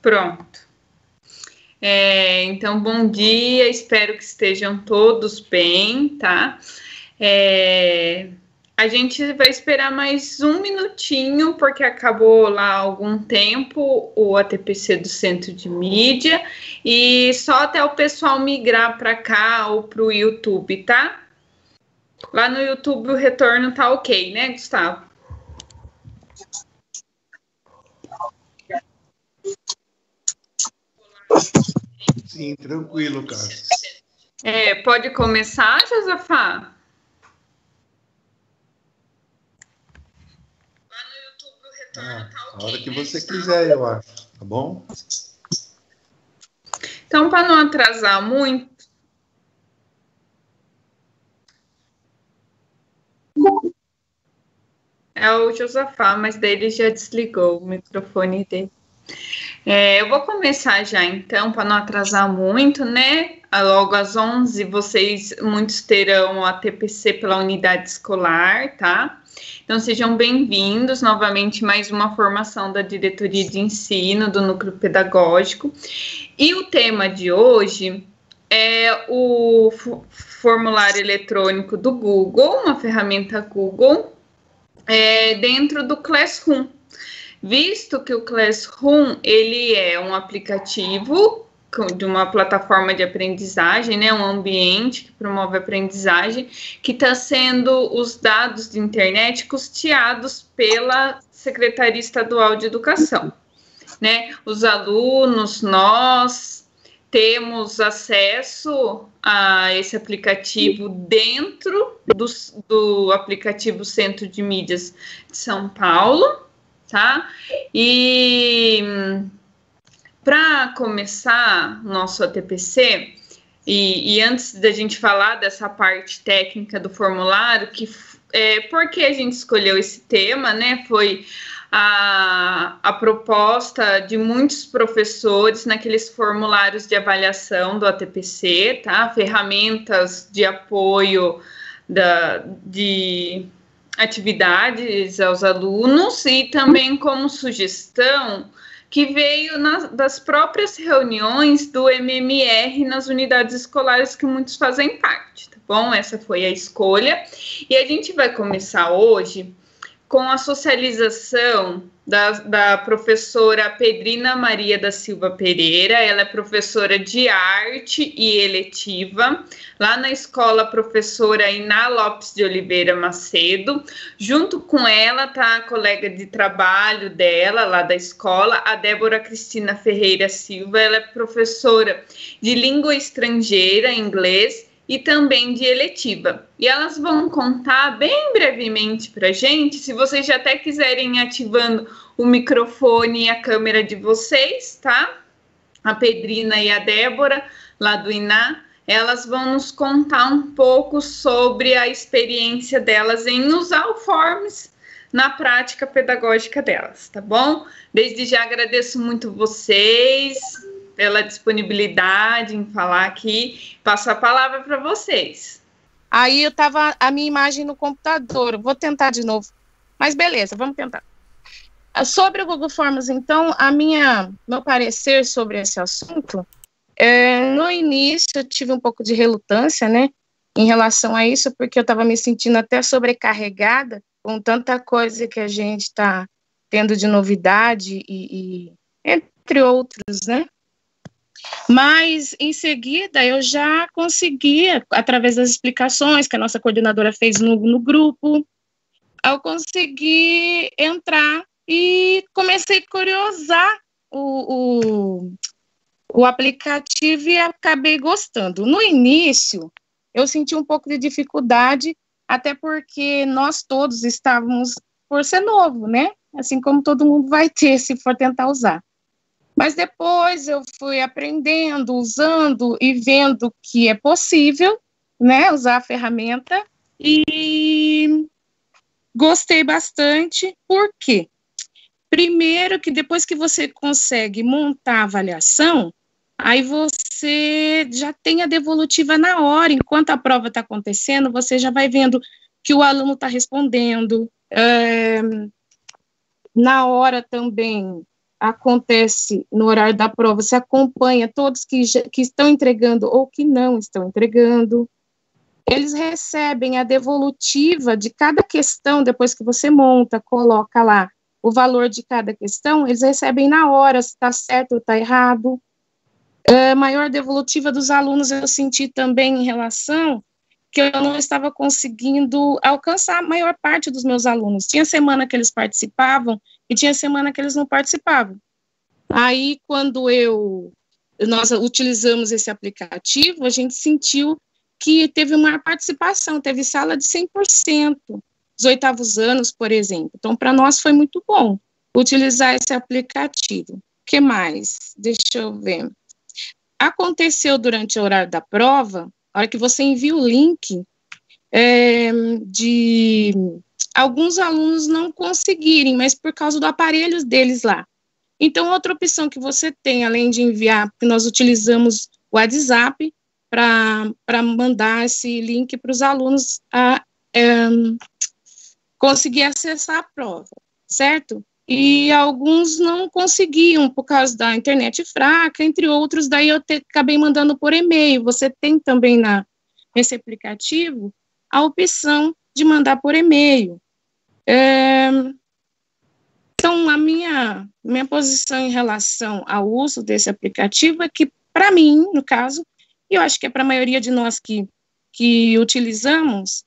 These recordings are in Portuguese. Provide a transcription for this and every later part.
Pronto. É, então, bom dia, espero que estejam todos bem, tá? É, a gente vai esperar mais um minutinho, porque acabou lá algum tempo o ATPC do Centro de Mídia, e só até o pessoal migrar para cá ou para o YouTube, tá? Lá no YouTube o retorno tá ok, né, Gustavo? Sim, tranquilo, cara. É, pode começar, Josafá? Lá no YouTube o retorno ah, tá ok. A hora que né, você quiser, eu acho. Tá bom? Então, para não atrasar muito. É o Josafá, mas daí ele já desligou o microfone dele. É, eu vou começar já então, para não atrasar muito, né? Logo às 11, vocês muitos terão a TPC pela unidade escolar, tá? Então sejam bem-vindos novamente mais uma formação da diretoria de ensino do núcleo pedagógico. E o tema de hoje é o formulário eletrônico do Google, uma ferramenta Google, é, dentro do Classroom visto que o Classroom ele é um aplicativo de uma plataforma de aprendizagem, né, um ambiente que promove aprendizagem, que está sendo os dados de internet custeados pela Secretaria Estadual de Educação, né? Os alunos, nós temos acesso a esse aplicativo dentro do, do aplicativo Centro de Mídias de São Paulo, tá? E para começar nosso ATPC, e, e, antes da gente falar dessa parte técnica do formulário, que é, por que a gente escolheu esse tema, né? Foi a, a proposta de muitos professores naqueles formulários de avaliação do ATPC, tá? Ferramentas de apoio da, de atividades aos alunos e também como sugestão que veio das próprias reuniões do MMR nas unidades escolares que muitos fazem parte, tá bom? Essa foi a escolha. E a gente vai começar hoje com a socialização da, da, professora Pedrina Maria da Silva Pereira. Ela é professora de arte e eletiva lá na escola professora Iná Lopes de Oliveira Macedo. Junto com ela tá a colega de trabalho dela lá da escola, a Débora Cristina Ferreira Silva. Ela é professora de língua estrangeira, inglês e também de eletiva. E elas vão contar bem brevemente para gente, se vocês já até quiserem ativando o microfone e a câmera de vocês, tá? A Pedrina e a Débora, lá do INA, elas vão nos contar um pouco sobre a experiência delas em usar o Forms na prática pedagógica delas, tá bom? Desde já agradeço muito vocês pela disponibilidade em falar aqui. Passo a palavra para vocês. Aí eu tava a minha imagem no computador. Vou tentar de novo. Mas beleza, vamos tentar. Sobre o Google Forms, então, a minha meu parecer sobre esse assunto, é, no início eu tive um pouco de relutância, né, em relação a isso, porque eu estava me sentindo até sobrecarregada com tanta coisa que a gente está tendo de novidade e, e entre outros, né? Mas, em seguida, eu já conseguia, através das explicações que a nossa coordenadora fez no, no grupo, eu consegui entrar e comecei a curiosar o, o, o aplicativo e acabei gostando. No início, eu senti um pouco de dificuldade, até porque nós todos estávamos por ser novo, né? Assim como todo mundo vai ter se for tentar usar. Mas depois eu fui aprendendo, usando e vendo que é possível, né, usar a ferramenta e gostei bastante. Por quê? Primeiro que depois que você consegue montar a avaliação, aí você já tem a devolutiva na hora, enquanto a prova está acontecendo, você já vai vendo que o aluno está respondendo. É, na hora também acontece no horário da prova, você acompanha todos que, que estão entregando ou que não estão entregando. Eles recebem a devolutiva de cada questão, depois que você monta, coloca lá o valor de cada questão, eles recebem na hora se está certo ou está errado. A maior devolutiva dos alunos eu senti também em relação que eu não estava conseguindo alcançar a maior parte dos meus alunos. Tinha semana que eles participavam e tinha semana que eles não participavam. Aí, quando eu nós utilizamos esse aplicativo, a gente sentiu que teve uma participação, teve sala de 100%, os oitavos anos, por exemplo. Então, para nós foi muito bom utilizar esse aplicativo. O que mais? Deixa eu ver. Aconteceu durante o horário da prova a hora que você envia o link, é, de alguns alunos não conseguirem, mas por causa do aparelho deles lá. Então, outra opção que você tem, além de enviar, porque nós utilizamos o WhatsApp para mandar esse link para os alunos a, é, conseguir acessar a prova, certo? e alguns não conseguiam por causa da internet fraca, entre outros, daí eu te, acabei mandando por e-mail. Você tem também na, nesse aplicativo a opção de mandar por e-mail. É, então, a minha, minha posição em relação ao uso desse aplicativo é que, para mim, no caso, e eu acho que é para a maioria de nós que, que utilizamos,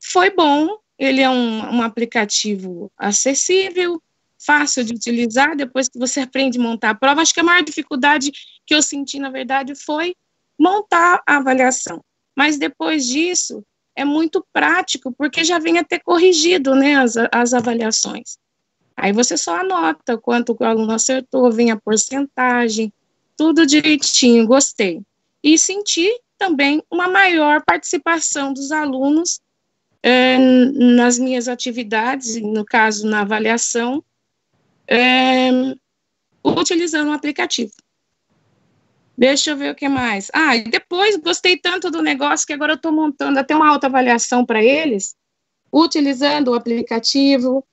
foi bom. Ele é um, um aplicativo acessível, fácil de utilizar depois que você aprende a montar a prova. Acho que a maior dificuldade que eu senti, na verdade, foi montar a avaliação. Mas depois disso, é muito prático, porque já vem até corrigido né, as, as avaliações. Aí você só anota quanto o aluno acertou, vem a porcentagem, tudo direitinho, gostei. E senti também uma maior participação dos alunos eh, nas minhas atividades, no caso, na avaliação, é, utilizando o aplicativo. Deixa eu ver o que mais. Ah, e depois gostei tanto do negócio que agora eu estou montando até uma autoavaliação para eles, utilizando o aplicativo.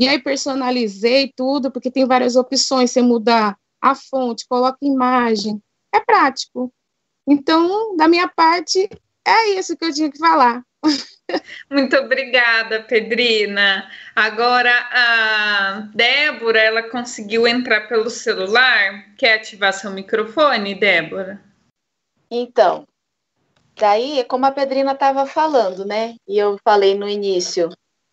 E aí personalizei tudo, porque tem várias opções. Você mudar a fonte, coloca imagem. É prático. Então, da minha parte, é isso que eu tinha que falar. Muito obrigada, Pedrina. Agora a Débora, ela conseguiu entrar pelo celular. Quer ativar seu microfone, Débora? Então, daí, como a Pedrina estava falando, né? E eu falei no início,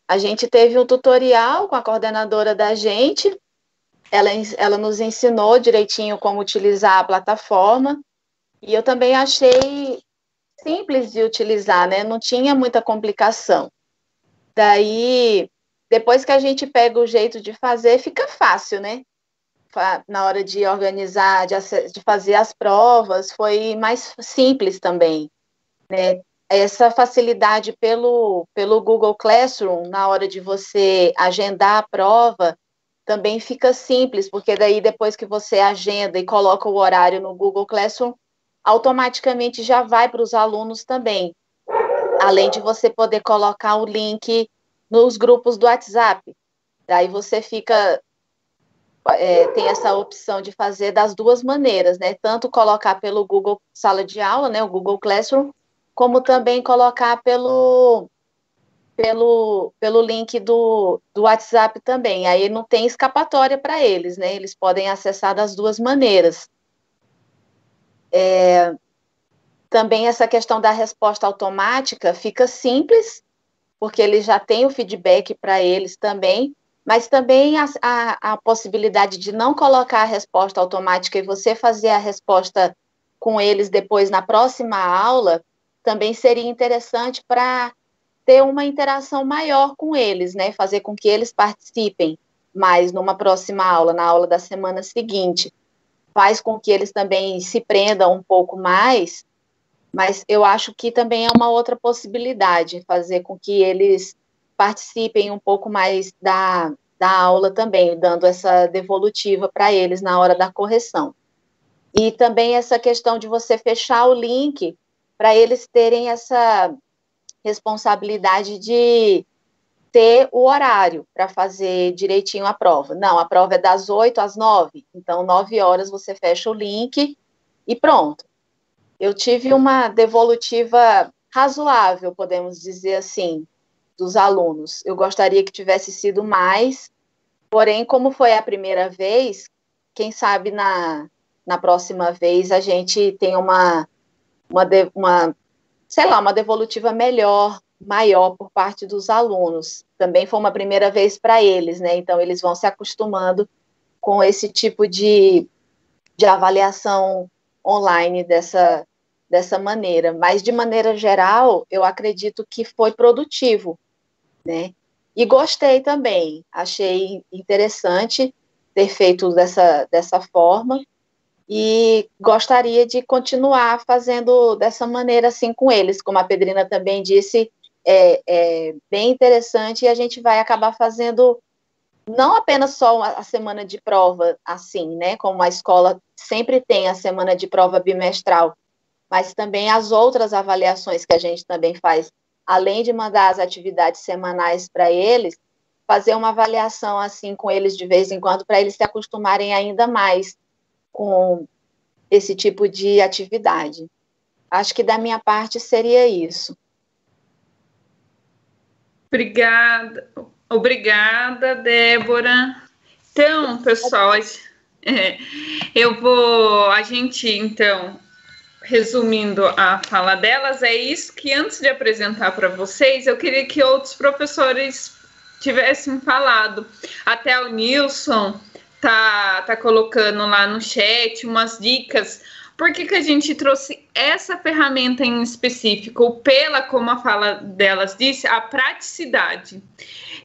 a gente teve um tutorial com a coordenadora da gente. Ela, ela nos ensinou direitinho como utilizar a plataforma. E eu também achei simples de utilizar, né? Não tinha muita complicação. Daí, depois que a gente pega o jeito de fazer, fica fácil, né? Na hora de organizar, de, de fazer as provas, foi mais simples também, né? Essa facilidade pelo, pelo Google Classroom, na hora de você agendar a prova, também fica simples, porque daí depois que você agenda e coloca o horário no Google Classroom, automaticamente já vai para os alunos também. Além de você poder colocar o link nos grupos do WhatsApp. Daí você fica. É, tem essa opção de fazer das duas maneiras, né? Tanto colocar pelo Google Sala de Aula, né? O Google Classroom, como também colocar pelo, pelo, pelo link do, do WhatsApp também. Aí não tem escapatória para eles, né? Eles podem acessar das duas maneiras. É, também essa questão da resposta automática fica simples, porque eles já têm o feedback para eles também, mas também a, a, a, possibilidade de não colocar a resposta automática e você fazer a resposta com eles depois na próxima aula também seria interessante para ter uma interação maior com eles, né? Fazer com que eles participem mais numa próxima aula, na aula da semana seguinte faz com que eles também se prendam um pouco mais, mas eu acho que também é uma outra possibilidade, fazer com que eles participem um pouco mais da, da aula também, dando essa devolutiva para eles na hora da correção. E também essa questão de você fechar o link para eles terem essa responsabilidade de ter o horário para fazer direitinho a prova. Não, a prova é das 8 às 9, então 9 horas você fecha o link e pronto. Eu tive uma devolutiva razoável, podemos dizer assim, dos alunos. Eu gostaria que tivesse sido mais, porém, como foi a primeira vez, quem sabe na, na próxima vez a gente tem uma, uma, uma, sei lá, uma devolutiva melhor, maior por parte dos alunos. Também foi uma primeira vez para eles, né? Então, eles vão se acostumando com esse tipo de, de avaliação online dessa, dessa maneira. Mas, de maneira geral, eu acredito que foi produtivo, né? E gostei também, achei interessante ter feito dessa, dessa forma e gostaria de continuar fazendo dessa maneira assim com eles, como a Pedrina também disse, é, é bem interessante e a gente vai acabar fazendo não apenas só a semana de prova assim, né, como a escola sempre tem a semana de prova bimestral, mas também as outras avaliações que a gente também faz, além de mandar as atividades semanais para eles, fazer uma avaliação assim com eles de vez em quando para eles se acostumarem ainda mais com esse tipo de atividade. Acho que da minha parte seria isso. Obrigada, obrigada, Débora. Então, pessoal, é, eu vou, a gente então, resumindo a fala delas, é isso que antes de apresentar para vocês, eu queria que outros professores tivessem falado. Até o Nilson tá, tá colocando lá no chat umas dicas por que, que a gente trouxe essa ferramenta em específico? Pela, como a fala delas disse, a praticidade.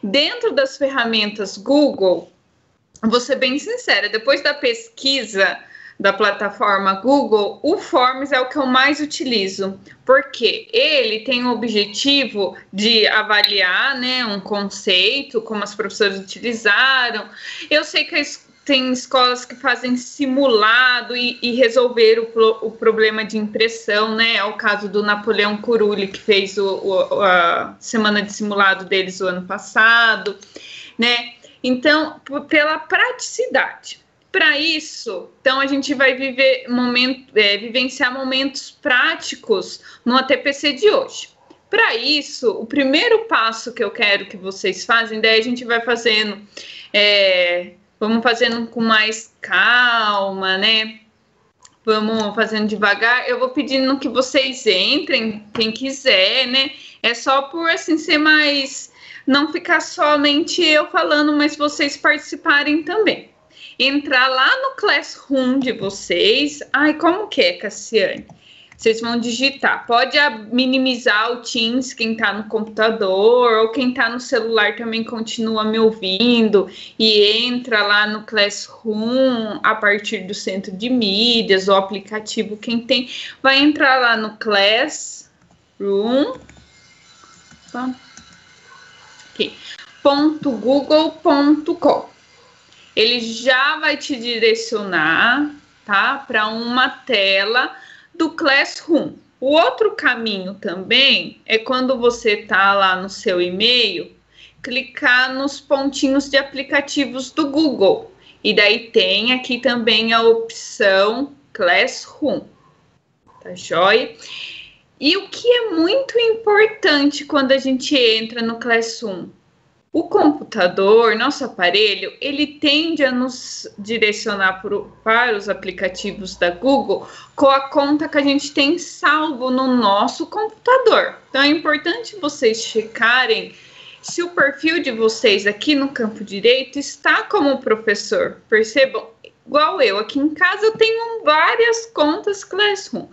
Dentro das ferramentas Google, vou ser bem sincera, depois da pesquisa da plataforma Google, o Forms é o que eu mais utilizo, porque ele tem o objetivo de avaliar né, um conceito, como as professoras utilizaram. Eu sei que a tem escolas que fazem simulado e, e resolver o, o, problema de impressão, né? É o caso do Napoleão Curulli, que fez o, o, a semana de simulado deles o ano passado, né? Então, pela praticidade. Para isso, então a gente vai viver momento, é, vivenciar momentos práticos no ATPC de hoje. Para isso, o primeiro passo que eu quero que vocês façam, daí a gente vai fazendo é, Vamos fazendo com mais calma, né? Vamos fazendo devagar. Eu vou pedindo que vocês entrem, quem quiser, né? É só por assim ser mais. Não ficar somente eu falando, mas vocês participarem também. Entrar lá no Classroom de vocês. Ai, como que é, Cassiane? Vocês vão digitar. Pode minimizar o Teams, quem está no computador, ou quem está no celular também continua me ouvindo e entra lá no Classroom a partir do centro de mídias, o aplicativo, quem tem, vai entrar lá no Classroom. Okay. .google.com. Ele já vai te direcionar, tá, para uma tela do Classroom. O outro caminho também é quando você está lá no seu e-mail, clicar nos pontinhos de aplicativos do Google. E daí tem aqui também a opção Classroom. Tá joia? E o que é muito importante quando a gente entra no Classroom? O computador, nosso aparelho, ele tende a nos direcionar pro, para os aplicativos da Google com a conta que a gente tem salvo no nosso computador. Então é importante vocês checarem se o perfil de vocês aqui no campo direito está como professor. Percebam, igual eu, aqui em casa eu tenho várias contas Classroom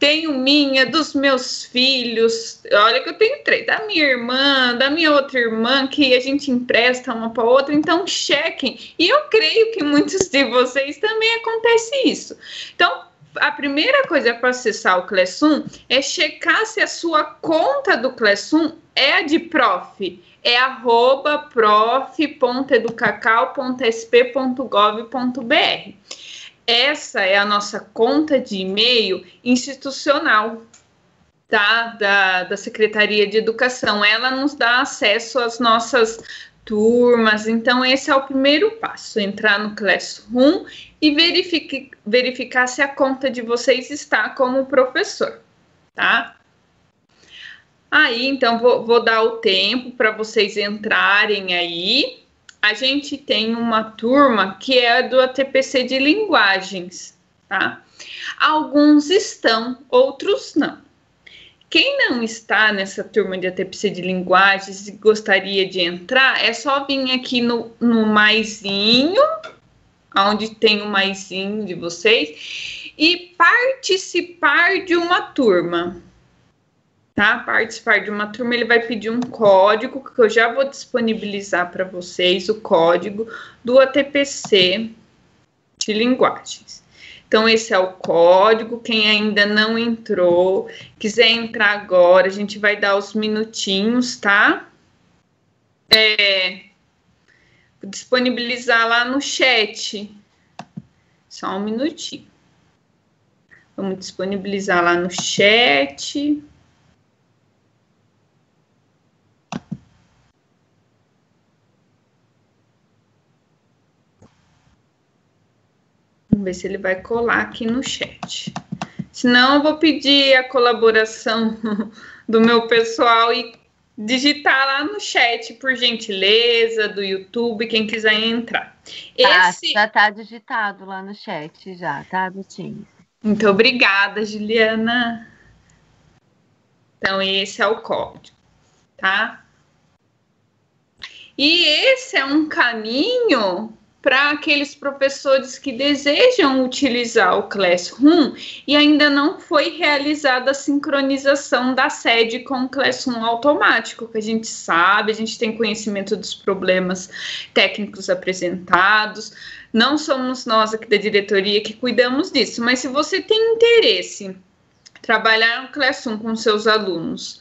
tenho minha, dos meus filhos. Olha que eu tenho três, da minha irmã, da minha outra irmã, que a gente empresta uma para outra. Então, chequem. E eu creio que muitos de vocês também acontece isso. Então, a primeira coisa para acessar o Classroom é checar se a sua conta do Classroom é a de prof. É arroba prof.educacau.sp.gov.br. Essa é a nossa conta de e-mail institucional. tá? Da, da Secretaria de Educação. Ela nos dá acesso às nossas turmas. Então, esse é o primeiro passo: entrar no Classroom e verifique, verificar se a conta de vocês está como professor, tá? Aí, então, vou, vou dar o tempo para vocês entrarem aí. A gente tem uma turma que é do ATPC de linguagens, tá? Alguns estão, outros não. Quem não está nessa turma de ATPC de linguagens e gostaria de entrar, é só vir aqui no, no maisinho, onde tem o maisinho de vocês, e participar de uma turma. Tá? Participar de uma turma, ele vai pedir um código que eu já vou disponibilizar para vocês, o código do ATPC de linguagens. Então, esse é o código. Quem ainda não entrou, quiser entrar agora, a gente vai dar os minutinhos, tá? É, disponibilizar lá no chat. Só um minutinho. Vamos disponibilizar lá no chat. Vamos ver se ele vai colar aqui no chat. Senão, eu vou pedir a colaboração do meu pessoal e digitar lá no chat, por gentileza, do YouTube, quem quiser entrar. Tá, Esse... Já está digitado lá no chat, já, tá, Betinho? Muito obrigada, Juliana. Então, esse é o código, tá? E esse é um caminho para aqueles professores que desejam utilizar o Classroom e ainda não foi realizada a sincronização da sede com o Classroom automático, que a gente sabe, a gente tem conhecimento dos problemas técnicos apresentados. Não somos nós aqui da diretoria que cuidamos disso, mas se você tem interesse trabalhar no Classroom com seus alunos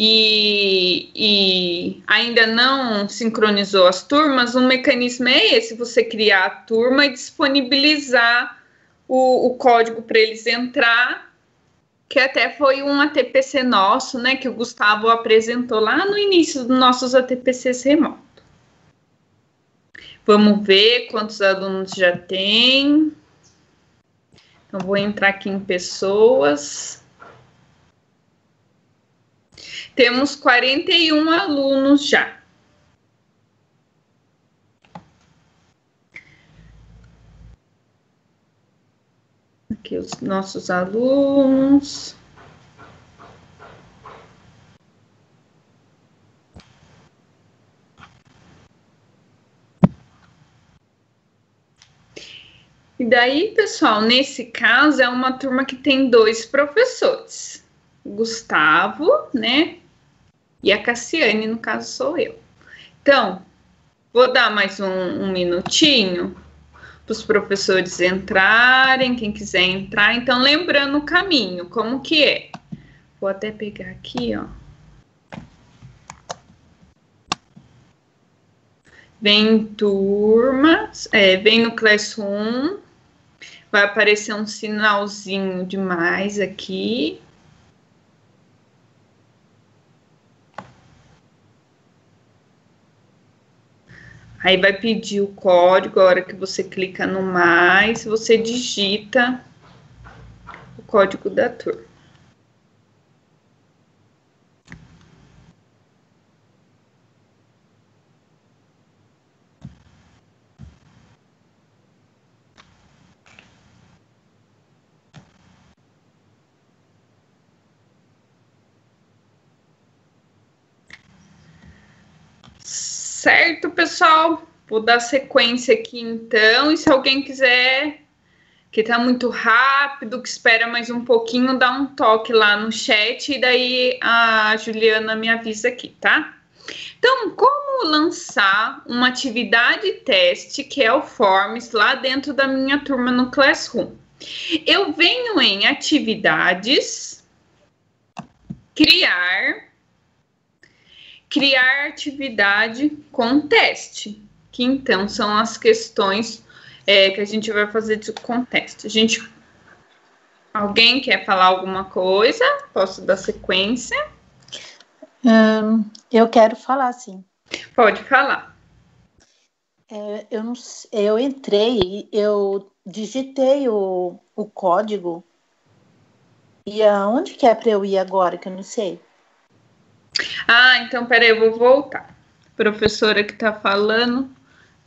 e, e, ainda não sincronizou as turmas, um mecanismo é esse: você criar a turma e disponibilizar o, o código para eles entrar, que até foi um ATPC nosso, né? Que o Gustavo apresentou lá no início dos nossos ATPCs remotos. Vamos ver quantos alunos já tem. Então, vou entrar aqui em pessoas. Temos 41 alunos já. Aqui os nossos alunos. E daí, pessoal, nesse caso é uma turma que tem dois professores. Gustavo, né? E a Cassiane, no caso, sou eu. Então, vou dar mais um, um minutinho para os professores entrarem, quem quiser entrar. Então, lembrando o caminho, como que é? Vou até pegar aqui, ó. Vem turmas, é, vem no Classroom, vai aparecer um sinalzinho de mais aqui. Aí vai pedir o código, a hora que você clica no mais, você digita o código da turma. Certo, pessoal? Vou dar sequência aqui então, e se alguém quiser que tá muito rápido, que espera mais um pouquinho, dá um toque lá no chat e daí a Juliana me avisa aqui, tá? Então, como lançar uma atividade teste, que é o Forms, lá dentro da minha turma no Classroom? Eu venho em atividades, criar, criar atividade com teste, que então são as questões é, que a gente vai fazer com teste. A gente Alguém quer falar alguma coisa? Posso dar sequência? Hum, eu quero falar, sim. Pode falar. É, eu, não, eu entrei, eu digitei o, o código. E aonde que é para eu ir agora, que eu não sei? Ah, então peraí, eu vou voltar. Professora que está falando.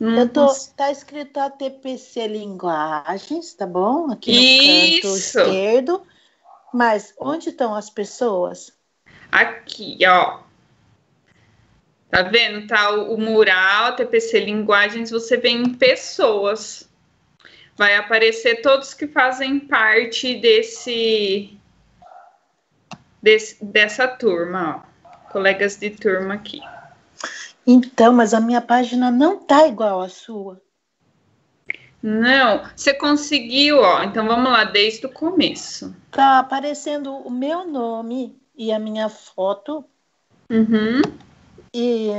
Eu tô, tá escrito ATPC Linguagens, tá bom? Aqui no Isso. canto esquerdo. Mas onde estão as pessoas? Aqui, ó. Tá vendo? Tá o, o mural, TPC Linguagens, você vê em pessoas. Vai aparecer todos que fazem parte desse, desse dessa turma, ó. Colegas de turma aqui. Então, mas a minha página não tá igual à sua. Não, você conseguiu, ó. Então vamos lá, desde o começo. Tá aparecendo o meu nome e a minha foto. Uhum. E.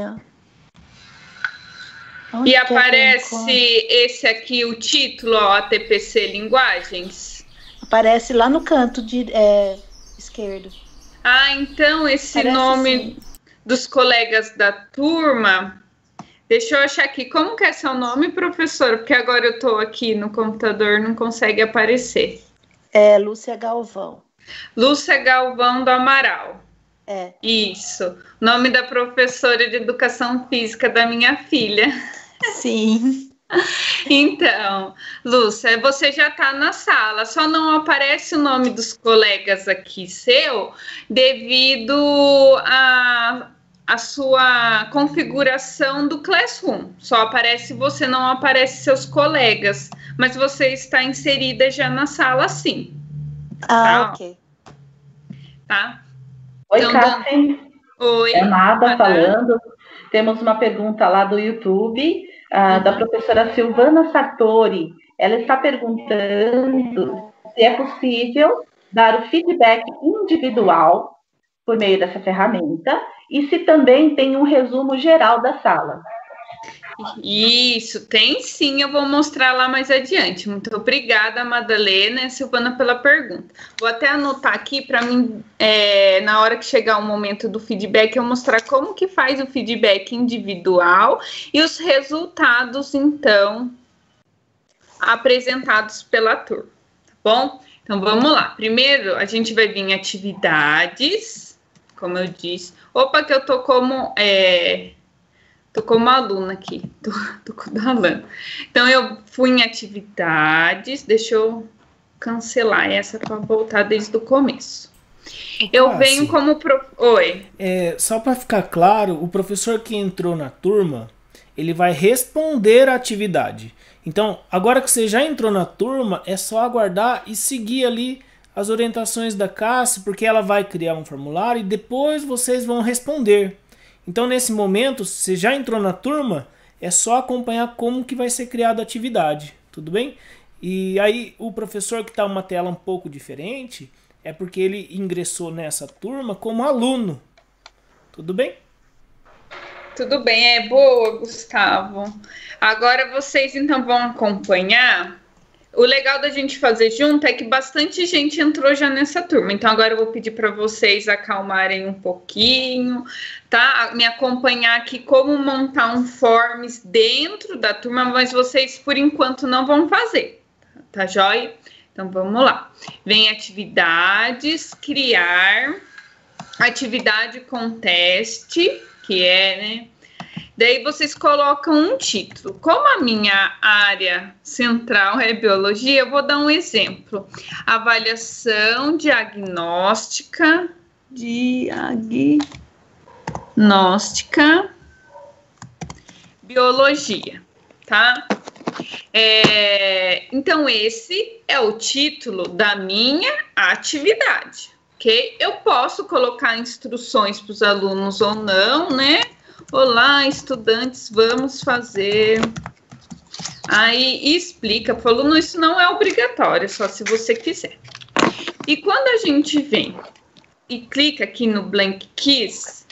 Onde e aparece esse aqui, o título, ó, ATPC Linguagens? Aparece lá no canto de, é, esquerdo. Ah, então esse Parece nome sim. dos colegas da turma. Deixa eu achar aqui. Como que é seu nome, professor? Porque agora eu estou aqui no computador, não consegue aparecer. É Lúcia Galvão. Lúcia Galvão do Amaral. É. Isso. Nome da professora de educação física da minha filha. Sim. Então, Lúcia, você já está na sala, só não aparece o nome dos colegas aqui seu devido a a sua configuração do Classroom. Só aparece você, não aparece seus colegas, mas você está inserida já na sala, sim. Ah, tá? ok. Tá? Oi, então. Oi. É nada falando. Temos uma pergunta lá do YouTube, uh, da professora Silvana Sartori. Ela está perguntando se é possível dar o feedback individual por meio dessa ferramenta e se também tem um resumo geral da sala. Isso, tem sim, eu vou mostrar lá mais adiante. Muito obrigada, Madalena e Silvana, pela pergunta. Vou até anotar aqui para mim, é, na hora que chegar o momento do feedback, eu mostrar como que faz o feedback individual e os resultados, então, apresentados pela turma, tá bom? Então, vamos lá. Primeiro, a gente vai vir em atividades, como eu disse. Opa, que eu tô como... É, Tô como aluna aqui, tô, tô aluna. Então, eu fui em atividades, deixa eu cancelar essa para voltar desde o começo. Eu venho como. Pro... Oi. É, só para ficar claro, o professor que entrou na turma, ele vai responder a atividade. Então, agora que você já entrou na turma, é só aguardar e seguir ali as orientações da Cassi, porque ela vai criar um formulário e depois vocês vão responder. Então, nesse momento, você já entrou na turma, é só acompanhar como que vai ser criada a atividade, tudo bem? E aí, o professor que está uma tela um pouco diferente, é porque ele ingressou nessa turma como aluno, tudo bem? Tudo bem, é boa, Gustavo. Agora vocês então vão acompanhar o legal da gente fazer junto é que bastante gente entrou já nessa turma. Então agora eu vou pedir para vocês acalmarem um pouquinho, tá? Me acompanhar aqui como montar um forms dentro da turma, mas vocês por enquanto não vão fazer. Tá joia? Então vamos lá. Vem atividades, criar atividade com teste, que é, né, Daí vocês colocam um título. Como a minha área central é biologia, eu vou dar um exemplo. Avaliação diagnóstica, diagnóstica, biologia, tá? É, então, esse é o título da minha atividade, ok? Eu posso colocar instruções para os alunos ou não, né? Olá, estudantes, vamos fazer. Aí explica para o aluno, isso não é obrigatório, só se você quiser. E quando a gente vem e clica aqui no Blank Keys,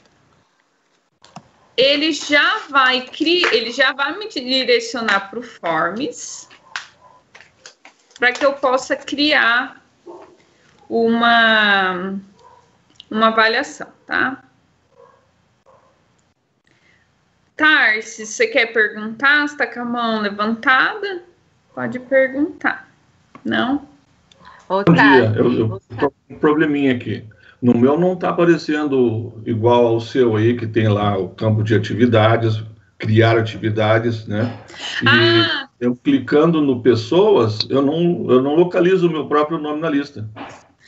ele já vai criar, ele já vai me direcionar para o Forms para que eu possa criar uma, uma avaliação, tá? Tarsi, você quer perguntar? Você está com a mão levantada? Pode perguntar. Não? Bom dia, eu, eu tô com um probleminha aqui. No meu não está aparecendo igual ao seu aí, que tem lá o campo de atividades, criar atividades, né? E ah. eu clicando no pessoas, eu não, eu não localizo o meu próprio nome na lista.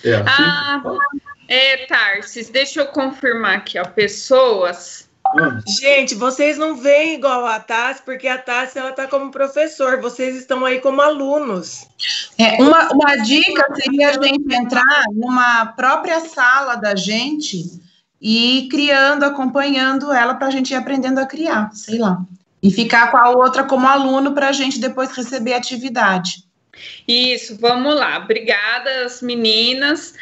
É assim? Ah, é, Tarsis, deixa eu confirmar aqui, ó. Pessoas. Gente, vocês não veem igual a Tassi, porque a Tassi ela tá como professor, vocês estão aí como alunos. É, uma, uma dica seria a gente entrar numa própria sala da gente e ir criando, acompanhando ela para a gente ir aprendendo a criar, sei lá. E ficar com a outra como aluno para a gente depois receber atividade. Isso, vamos lá. Obrigada, meninas.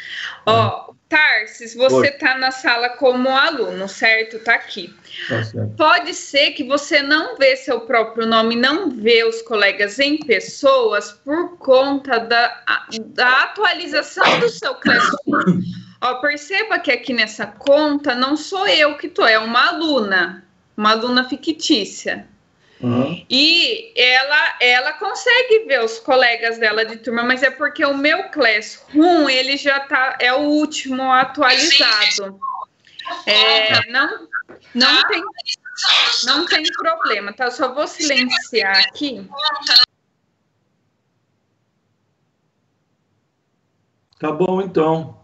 Ó, Tarsis, você está na sala como aluno, certo? Está aqui. Tá Pode ser que você não vê seu próprio nome, não vê os colegas em pessoas por conta da, da atualização do seu Classroom. Ó, perceba que aqui nessa conta não sou eu que tô, é uma aluna, uma aluna fictícia. Uhum. E ela, ela consegue ver os colegas dela de turma, mas é porque o meu Classroom ele já tá é o último atualizado. É, não, não tem, não tem problema, tá? Eu só vou silenciar aqui. Tá bom, então.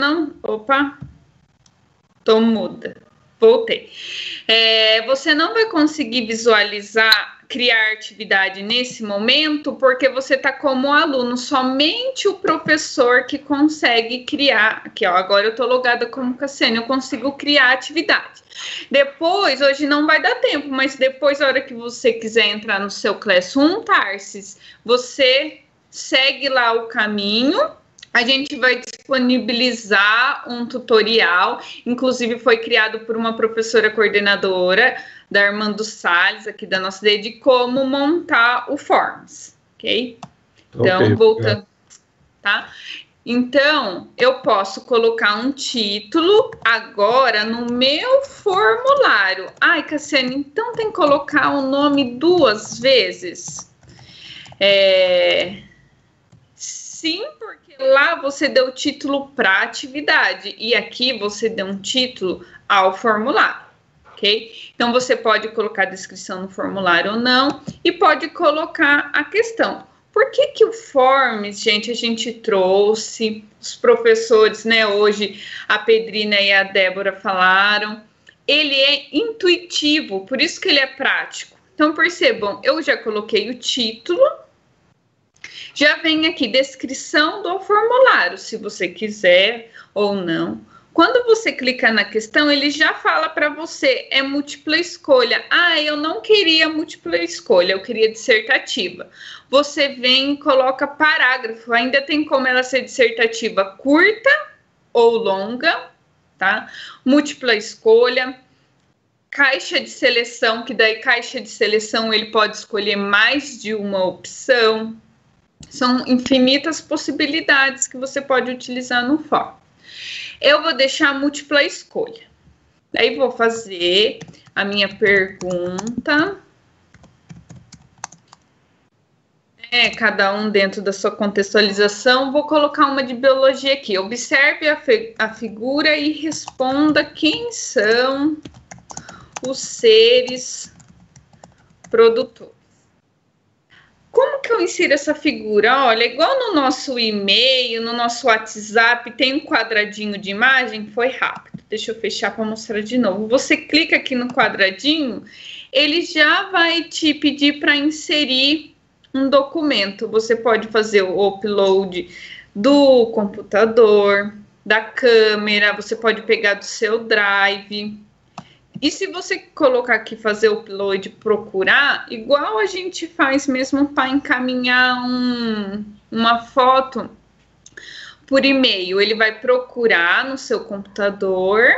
Não, opa, tô muda. Voltei. É, você não vai conseguir visualizar, criar atividade nesse momento, porque você está como aluno, somente o professor que consegue criar. Aqui, ó, agora eu tô logada como Cassiane, eu consigo criar atividade. Depois, hoje não vai dar tempo, mas depois, a hora que você quiser entrar no seu Classroom, Tarsis, você segue lá o caminho a gente vai disponibilizar um tutorial, inclusive foi criado por uma professora coordenadora da Armando Salles, aqui da nossa ideia, de como montar o Forms, ok? Então, okay. voltando, tá? Então, eu posso colocar um título agora no meu formulário. Ai, Cassiane, então tem que colocar o nome duas vezes? É... Sim, porque lá você deu título para atividade e aqui você deu um título ao formulário, ok? Então você pode colocar a descrição no formulário ou não e pode colocar a questão. Por que que o Forms, gente, a gente trouxe, os professores, né, hoje a Pedrina e a Débora falaram, ele é intuitivo, por isso que ele é prático. Então percebam, eu já coloquei o título, já vem aqui descrição do formulário, se você quiser ou não. Quando você clica na questão, ele já fala para você, é múltipla escolha. Ah, eu não queria múltipla escolha, eu queria dissertativa. Você vem e coloca parágrafo. Ainda tem como ela ser dissertativa curta ou longa, tá? Múltipla escolha. Caixa de seleção, que daí caixa de seleção ele pode escolher mais de uma opção, são infinitas possibilidades que você pode utilizar no for. Eu vou deixar múltipla escolha. Daí vou fazer a minha pergunta. É, cada um dentro da sua contextualização. Vou colocar uma de biologia aqui. Observe a, a figura e responda quem são os seres produtores. Como que eu insiro essa figura? Olha, igual no nosso e-mail, no nosso WhatsApp, tem um quadradinho de imagem, foi rápido. Deixa eu fechar para mostrar de novo. Você clica aqui no quadradinho, ele já vai te pedir para inserir um documento. Você pode fazer o upload do computador, da câmera, você pode pegar do seu drive. E se você colocar aqui fazer o upload procurar, igual a gente faz mesmo para encaminhar um, uma foto por e-mail, ele vai procurar no seu computador,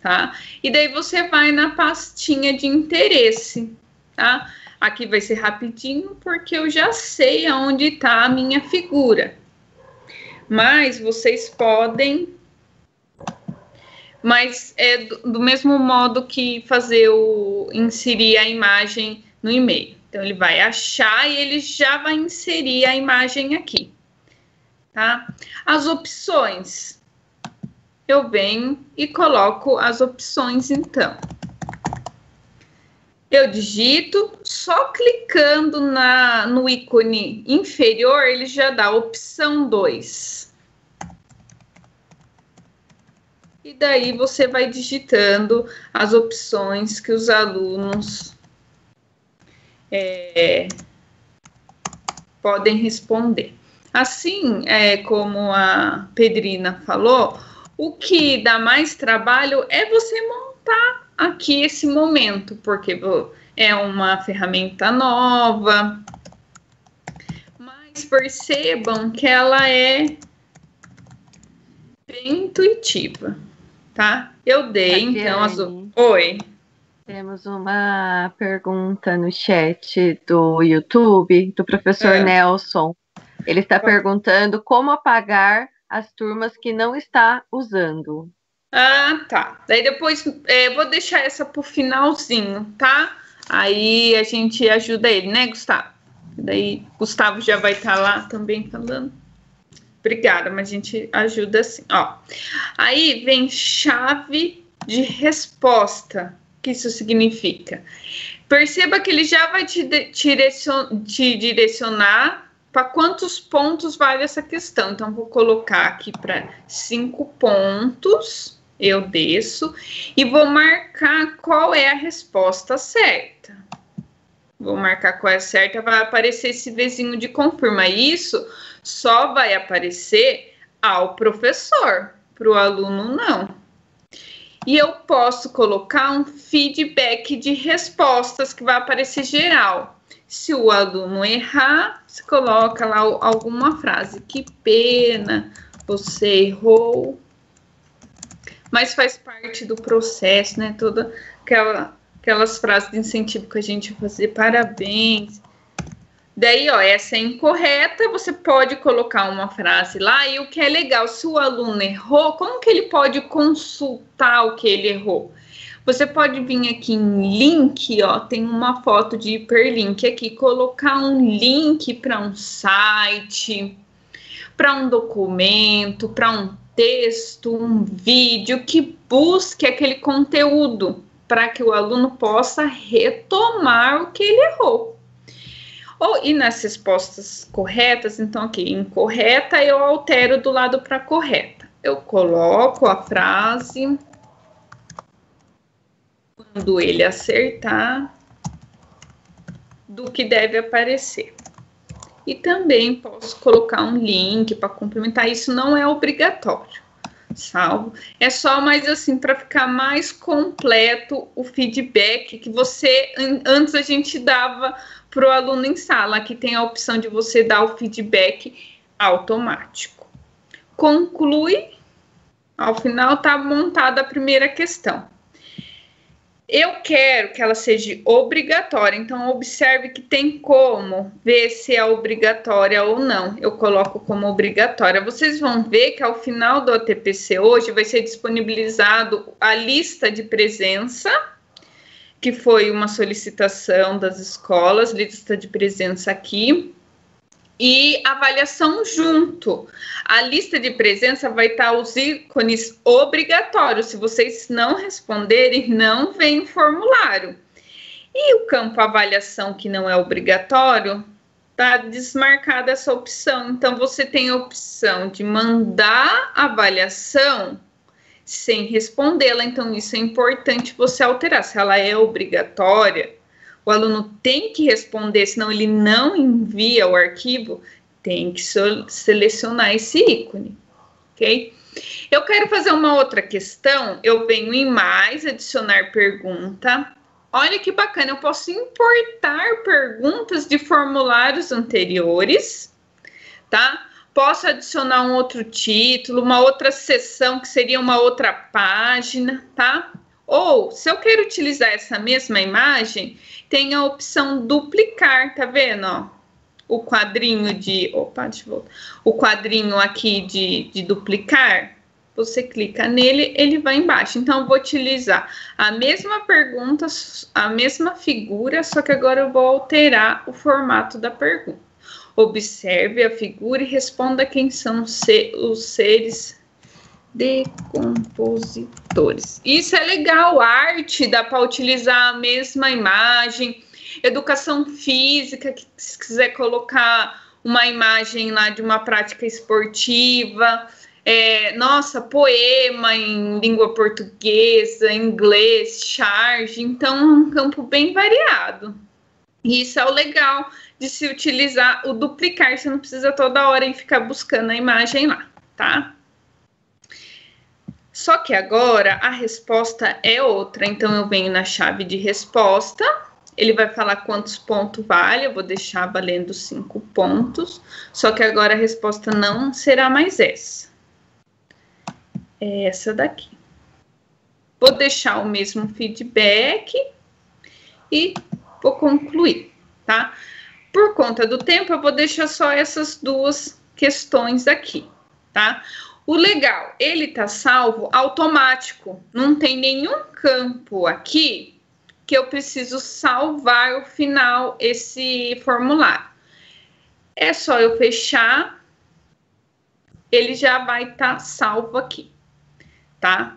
tá? E daí você vai na pastinha de interesse. tá? Aqui vai ser rapidinho porque eu já sei aonde está a minha figura. Mas vocês podem mas é do, do, mesmo modo que fazer o inserir a imagem no e-mail. Então ele vai achar e ele já vai inserir a imagem aqui, tá? As opções. Eu venho e coloco as opções então. Eu digito, só clicando na, no ícone inferior, ele já dá opção 2. E daí você vai digitando as opções que os alunos é, podem responder. Assim, é, como a Pedrina falou, o que dá mais trabalho é você montar aqui esse momento, porque é uma ferramenta nova, mas percebam que ela é bem intuitiva, tá? Eu dei, então, as... Oi. Temos uma pergunta no chat do YouTube, do professor é. Nelson. Ele está perguntando como apagar as turmas que não está usando. Ah, tá. Daí depois é, vou deixar essa pro finalzinho, tá? Aí a gente ajuda ele, né, Gustavo? Daí Gustavo já vai estar tá lá também falando. Obrigada, mas a gente ajuda assim, ó. Aí vem chave de resposta. O que isso significa? Perceba que ele já vai te, te direcionar para quantos pontos vale essa questão. Então, vou colocar aqui para cinco pontos eu desço e vou marcar qual é a resposta certa. Vou marcar qual é certa, vai aparecer esse vizinho de confirma. Isso só vai aparecer ao professor, para o aluno não. E eu posso colocar um feedback de respostas que vai aparecer geral. Se o aluno errar, você coloca lá alguma frase. Que pena, você errou mas faz parte do processo, né? Toda aquela, aquelas frases de incentivo que a gente fazer, parabéns. Daí, ó, essa é incorreta, você pode colocar uma frase lá, e o que é legal, se o aluno errou, como que ele pode consultar o que ele errou? Você pode vir aqui em link, ó, tem uma foto de hiperlink aqui, colocar um link para um site, para um documento, para um texto, um vídeo que busque aquele conteúdo para que o aluno possa retomar o que ele errou. Ou, e nas respostas corretas, então aqui, incorreta, eu altero do lado para correta. Eu coloco a frase, quando ele acertar, do que deve aparecer. E também posso colocar um link para complementar. Isso não é obrigatório, salvo. É só mais assim para ficar mais completo o feedback que você antes a gente dava para o aluno em sala. Aqui tem a opção de você dar o feedback automático. Conclui. Ao final está montada a primeira questão. Eu quero que ela seja obrigatória, então observe que tem como ver se é obrigatória ou não. Eu coloco como obrigatória. Vocês vão ver que ao final do ATPC hoje vai ser disponibilizado a lista de presença, que foi uma solicitação das escolas, lista de presença aqui e avaliação junto. A lista de presença vai estar os ícones obrigatórios. Se vocês não responderem, não vem formulário. E o campo avaliação, que não é obrigatório, está desmarcada essa opção. Então, você tem a opção de mandar avaliação sem respondê-la. Então, isso é importante você alterar. Se ela é obrigatória, o aluno tem que responder, senão ele não envia o arquivo, tem que selecionar esse ícone, ok? Eu quero fazer uma outra questão, eu venho em mais, adicionar pergunta. Olha que bacana, eu posso importar perguntas de formulários anteriores, tá? Posso adicionar um outro título, uma outra seção que seria uma outra página, tá? Ou, se eu quero utilizar essa mesma imagem, tem a opção duplicar, tá vendo? Ó? O quadrinho de. Opa, deixa eu voltar. O quadrinho aqui de, de duplicar. Você clica nele, ele vai embaixo. Então, eu vou utilizar a mesma pergunta, a mesma figura, só que agora eu vou alterar o formato da pergunta. Observe a figura e responda quem são os seres decompositores. Isso é legal, arte, dá para utilizar a mesma imagem. Educação física, que se quiser colocar uma imagem lá de uma prática esportiva. É, nossa, poema em língua portuguesa, inglês, charge. Então, é um campo bem variado. Isso é o legal de se utilizar o duplicar, você não precisa toda hora ficar buscando a imagem lá, tá? Só que agora a resposta é outra. Então eu venho na chave de resposta, ele vai falar quantos pontos vale, eu vou deixar valendo cinco pontos. Só que agora a resposta não será mais essa. É essa daqui. Vou deixar o mesmo feedback e vou concluir, tá? Por conta do tempo, eu vou deixar só essas duas questões aqui, tá? O legal, ele tá salvo automático, não tem nenhum campo aqui que eu preciso salvar o final esse formulário. É só eu fechar, ele já vai estar tá salvo aqui, tá?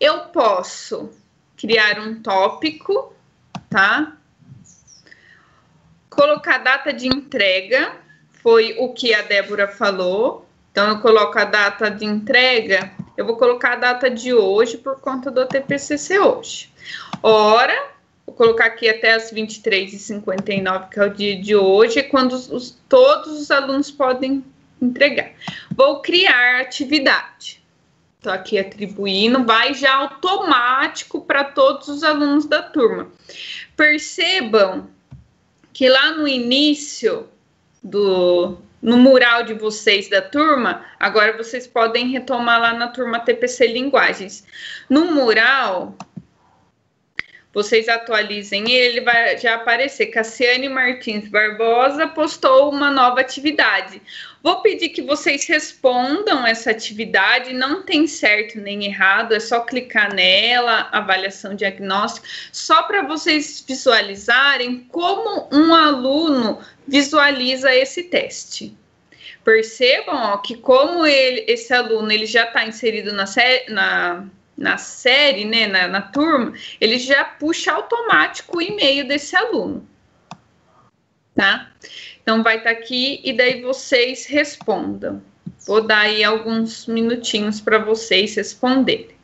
Eu posso criar um tópico, tá? Colocar data de entrega, foi o que a Débora falou, então, eu coloco a data de entrega, eu vou colocar a data de hoje por conta do TPCC hoje. Hora, vou colocar aqui até as 23h59, que é o dia de hoje, quando os, os, todos os alunos podem entregar. Vou criar atividade. Estou aqui atribuindo, vai já automático para todos os alunos da turma. Percebam que lá no início do, no mural de vocês da turma, agora vocês podem retomar lá na turma TPC Linguagens. No mural, vocês atualizem ele, vai já aparecer. Cassiane Martins Barbosa postou uma nova atividade. Vou pedir que vocês respondam essa atividade, não tem certo nem errado, é só clicar nela, avaliação diagnóstica, só para vocês visualizarem como um aluno visualiza esse teste. Percebam ó, que como ele, esse aluno ele já está inserido na, na, na série, né, na, na turma, ele já puxa automático o e-mail desse aluno. Tá? Então, vai estar tá aqui e daí vocês respondam. Vou dar aí alguns minutinhos para vocês responderem.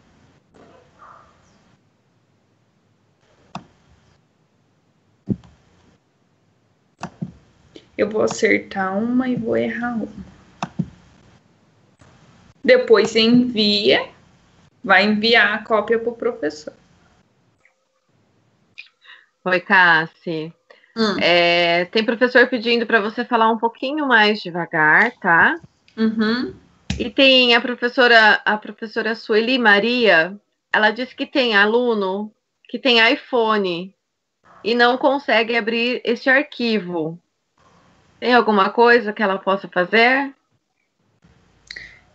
eu vou acertar uma e vou errar uma. Depois envia, vai enviar a cópia para o professor. Oi, Cassi. Hum. É, tem professor pedindo para você falar um pouquinho mais devagar, tá? Uhum. E tem a professora, a professora Sueli Maria, ela disse que tem aluno que tem iPhone e não consegue abrir esse arquivo. Tem alguma coisa que ela possa fazer?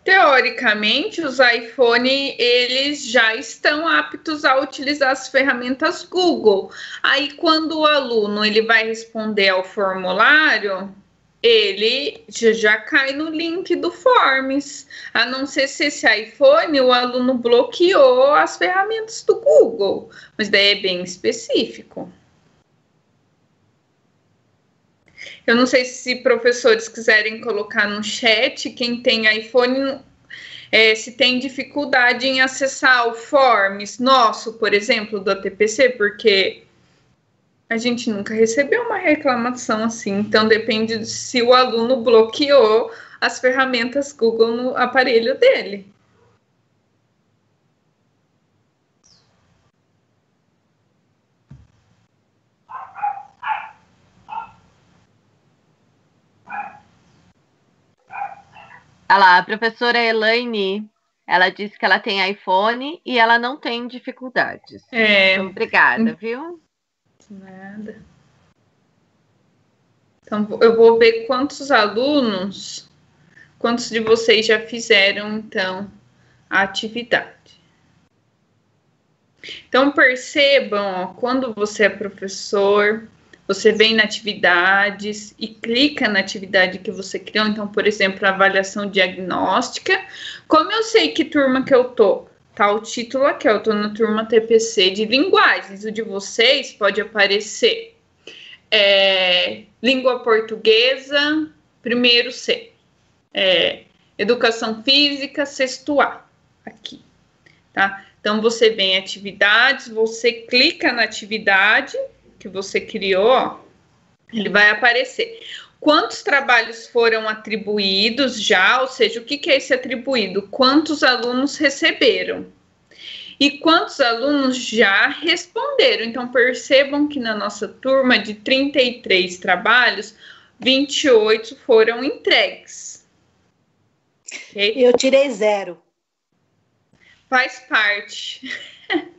Teoricamente, os iPhone eles já estão aptos a utilizar as ferramentas Google. Aí, quando o aluno ele vai responder ao formulário, ele já, cai no link do Forms. A não ser se esse iPhone o aluno bloqueou as ferramentas do Google, mas daí é bem específico. Eu não sei se professores quiserem colocar no chat, quem tem iPhone, é, se tem dificuldade em acessar o Forms nosso, por exemplo, do ATPC, porque a gente nunca recebeu uma reclamação assim. Então, depende de se o aluno bloqueou as ferramentas Google no aparelho dele. Olha lá, a professora Elaine, Ela disse que ela tem iPhone e ela não tem dificuldades. É. Então, obrigada, viu? Nada. Então, eu vou ver quantos alunos, quantos de vocês já fizeram, então, a atividade. Então, percebam, ó, quando você é professor, você vem na atividades e clica na atividade que você criou. Então, por exemplo, avaliação diagnóstica. Como eu sei que turma que eu tô? Tá o título aqui, eu tô na turma TPC de linguagens. O de vocês pode aparecer é, língua portuguesa, primeiro C. É, educação física, sexto A. Aqui, tá? Então, você vem em atividades, você clica na atividade que você criou, ele vai aparecer. Quantos trabalhos foram atribuídos já? Ou seja, o que, que é esse atribuído? Quantos alunos receberam? E quantos alunos já responderam? Então, percebam que na nossa turma de 33 trabalhos, 28 foram entregues. Okay? Eu tirei zero. Faz parte.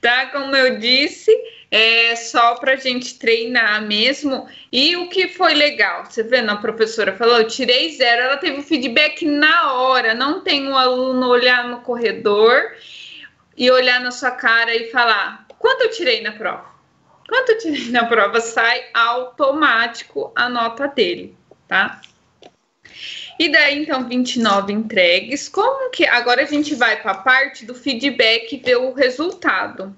tá? Como eu disse, é só para a gente treinar mesmo. E o que foi legal, você vendo, a professora falou, eu tirei zero, ela teve o feedback na hora, não tem um aluno olhar no corredor e olhar na sua cara e falar, quanto eu tirei na prova? Quanto eu tirei na prova? Sai automático a nota dele, tá? E daí, então, 29 entregues. Como que. Agora a gente vai para a parte do feedback e ver o resultado.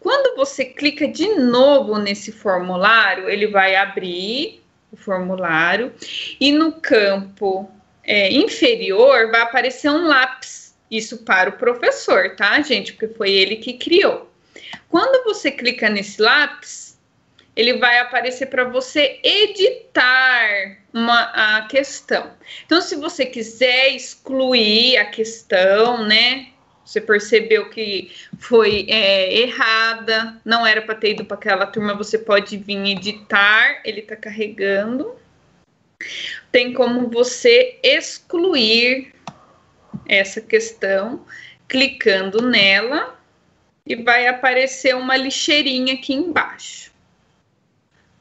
Quando você clica de novo nesse formulário, ele vai abrir o formulário e no campo é, inferior vai aparecer um lápis. Isso para o professor, tá, gente? Porque foi ele que criou. Quando você clica nesse lápis, ele vai aparecer para você editar uma a questão. Então, se você quiser excluir a questão, né? Você percebeu que foi é, errada, não era para ter ido para aquela turma, você pode vir editar, ele está carregando. Tem como você excluir essa questão clicando nela e vai aparecer uma lixeirinha aqui embaixo.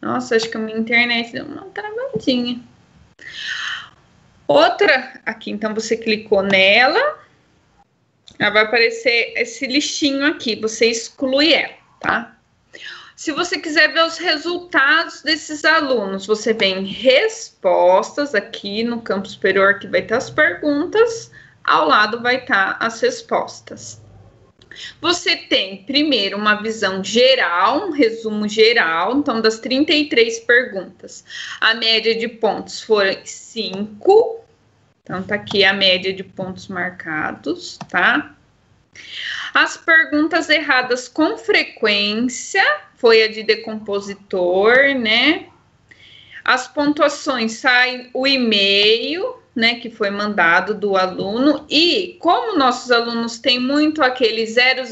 Nossa, acho que a minha internet deu uma travadinha. Outra aqui, então você clicou nela ela vai aparecer esse listinho aqui, você exclui ela, tá? Se você quiser ver os resultados desses alunos, você vem em respostas aqui no campo superior que vai estar as perguntas, ao lado vai estar as respostas. Você tem primeiro uma visão geral, um resumo geral, então das 33 perguntas, a média de pontos foram 5, então, tá aqui a média de pontos marcados, tá? As perguntas erradas com frequência foi a de decompositor, né? As pontuações saem o e-mail, né, que foi mandado do aluno, e como nossos alunos têm muito aquele 000,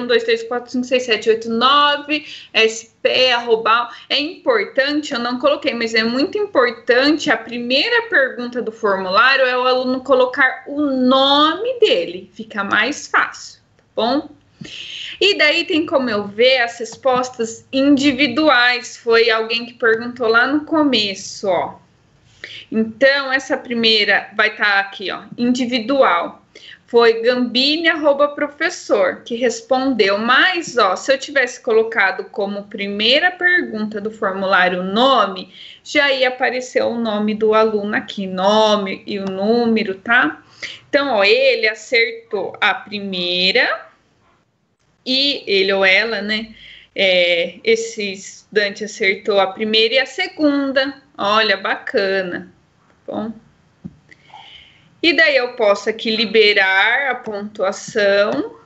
1, 2, 3, 4, 5, 6, 7, 8, 9, SP, arroba, é importante, eu não coloquei, mas é muito importante, a primeira pergunta do formulário é o aluno colocar o nome dele, fica mais fácil, tá bom? E daí tem como eu ver as respostas individuais, foi alguém que perguntou lá no começo, ó. Então, essa primeira vai estar tá aqui, ó, individual. Foi Gambini, arroba professor, que respondeu. Mas, ó, se eu tivesse colocado como primeira pergunta do formulário nome, já ia aparecer o nome do aluno aqui, nome e o número, tá? Então, ó, ele acertou a primeira e ele ou ela, né? É, esse estudante acertou a primeira e a segunda. Olha, bacana bom? E daí eu posso aqui liberar a pontuação,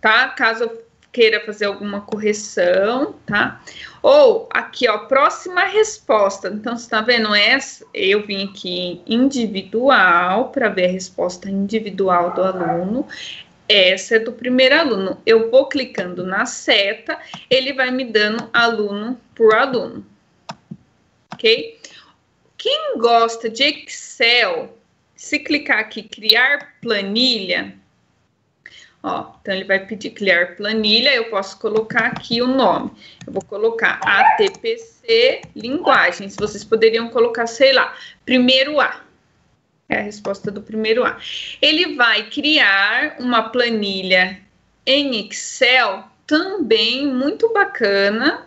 tá? Caso eu queira fazer alguma correção, tá? Ou aqui, ó, próxima resposta. Então, você tá vendo essa? Eu vim aqui individual para ver a resposta individual do aluno. Essa é do primeiro aluno. Eu vou clicando na seta, ele vai me dando aluno por aluno. Ok? Quem gosta de Excel, Se clicar aqui, criar planilha, ó, então ele vai pedir criar planilha, eu posso colocar aqui o nome. Eu vou colocar ATPC linguagens. Vocês poderiam colocar, sei lá, primeiro A. É a resposta do primeiro A. Ele vai criar uma planilha em Excel também muito bacana,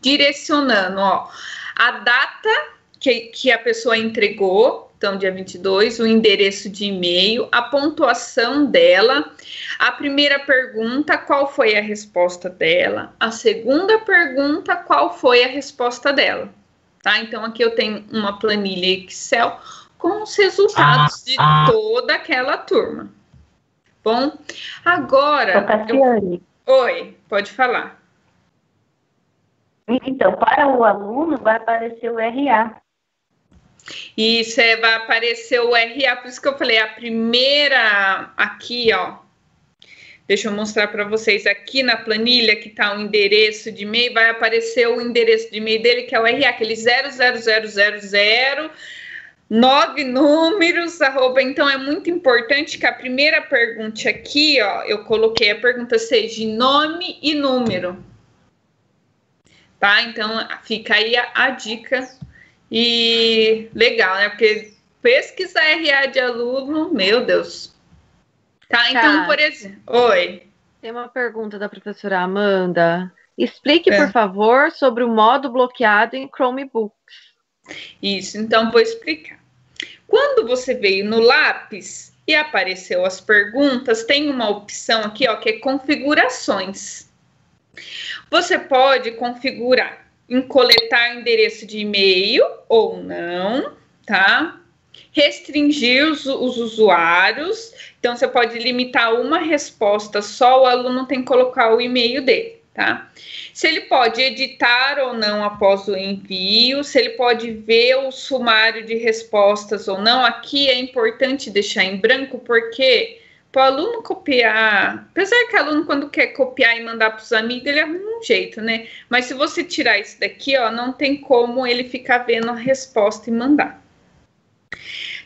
direcionando, ó, a data que, que a pessoa entregou, então dia 22, o endereço de e-mail, a pontuação dela, a primeira pergunta, qual foi a resposta dela, a segunda pergunta, qual foi a resposta dela, tá? Então aqui eu tenho uma planilha Excel com os resultados de toda aquela turma. Bom, agora. Eu... Oi, pode falar. Então, para o aluno vai aparecer o RA. Isso, é, vai aparecer o RA, por isso que eu falei, a primeira aqui, ó. Deixa eu mostrar para vocês aqui na planilha que está o endereço de e-mail, vai aparecer o endereço de e-mail dele, que é o RA, aquele 00000 nove números, arroba. Então é muito importante que a primeira pergunta aqui, ó, eu coloquei a pergunta seja nome e número. Tá? Então fica aí a, a dica. E legal, né? Porque pesquisa RA de aluno, meu Deus. Tá, então, tá. por exemplo. Oi. Tem uma pergunta da professora Amanda. Explique, é. por favor, sobre o modo bloqueado em Chromebooks. Isso, então vou explicar. Quando você veio no lápis e apareceu as perguntas, tem uma opção aqui, ó, que é configurações. Você pode configurar em coletar endereço de e-mail ou não, tá? Restringir os, os usuários. Então, você pode limitar uma resposta só, o aluno tem que colocar o e-mail dele tá? Se ele pode editar ou não após o envio, se ele pode ver o sumário de respostas ou não, aqui é importante deixar em branco, porque para o aluno copiar, apesar que o aluno, quando quer copiar e mandar para os amigos, ele arruma um jeito, né? Mas se você tirar isso daqui, ó, não tem como ele ficar vendo a resposta e mandar.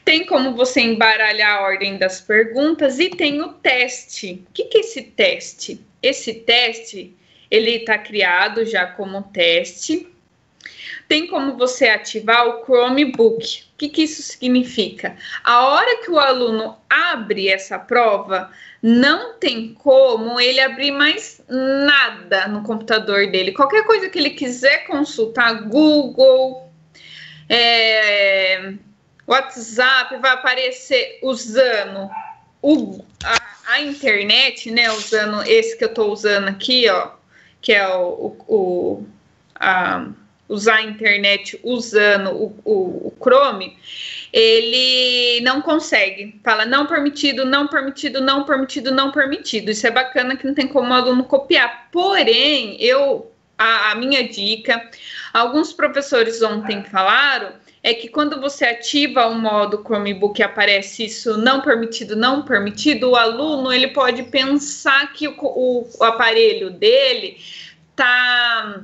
Tem como você embaralhar a ordem das perguntas e tem o teste. O que, que é esse teste? Esse teste ele está criado já como teste. Tem como você ativar o Chromebook. O que, que isso significa? A hora que o aluno abre essa prova, não tem como ele abrir mais nada no computador dele. Qualquer coisa que ele quiser consultar, Google, é, WhatsApp, vai aparecer usando o, a, a, internet, né? Usando esse que eu estou usando aqui, ó que é o, o a, usar a internet usando o, o, o, Chrome, ele não consegue. Fala não permitido, não permitido, não permitido, não permitido. Isso é bacana que não tem como o aluno copiar. Porém, eu a, a minha dica, alguns professores ontem falaram é que quando você ativa o modo Chromebook e aparece isso não permitido, não permitido, o aluno ele pode pensar que o, o, o aparelho dele tá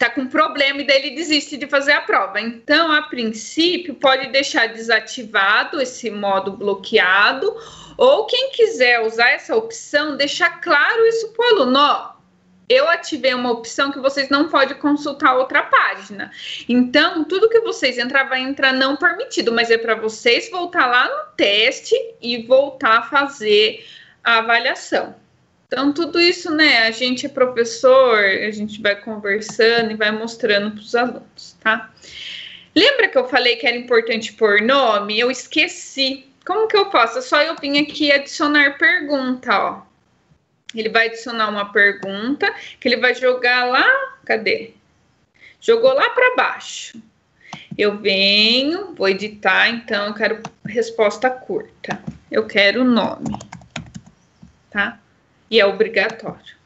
tá com problema e daí ele desiste de fazer a prova. Então, a princípio, pode deixar desativado esse modo bloqueado, ou quem quiser usar essa opção, deixar claro isso para o aluno. Ó, eu ativei uma opção que vocês não podem consultar outra página. Então, tudo que vocês entrar vai entrar não permitido, mas é para vocês voltar lá no teste e voltar a fazer a avaliação. Então, tudo isso, né? A gente é professor, a gente vai conversando e vai mostrando para os alunos, tá? Lembra que eu falei que era importante pôr nome? Eu esqueci. Como que eu faço? Só eu vim aqui adicionar pergunta, ó. Ele vai adicionar uma pergunta que ele vai jogar lá. Cadê? Jogou lá para baixo. Eu venho, vou editar, então eu quero resposta curta. Eu quero nome. Tá? E é obrigatório.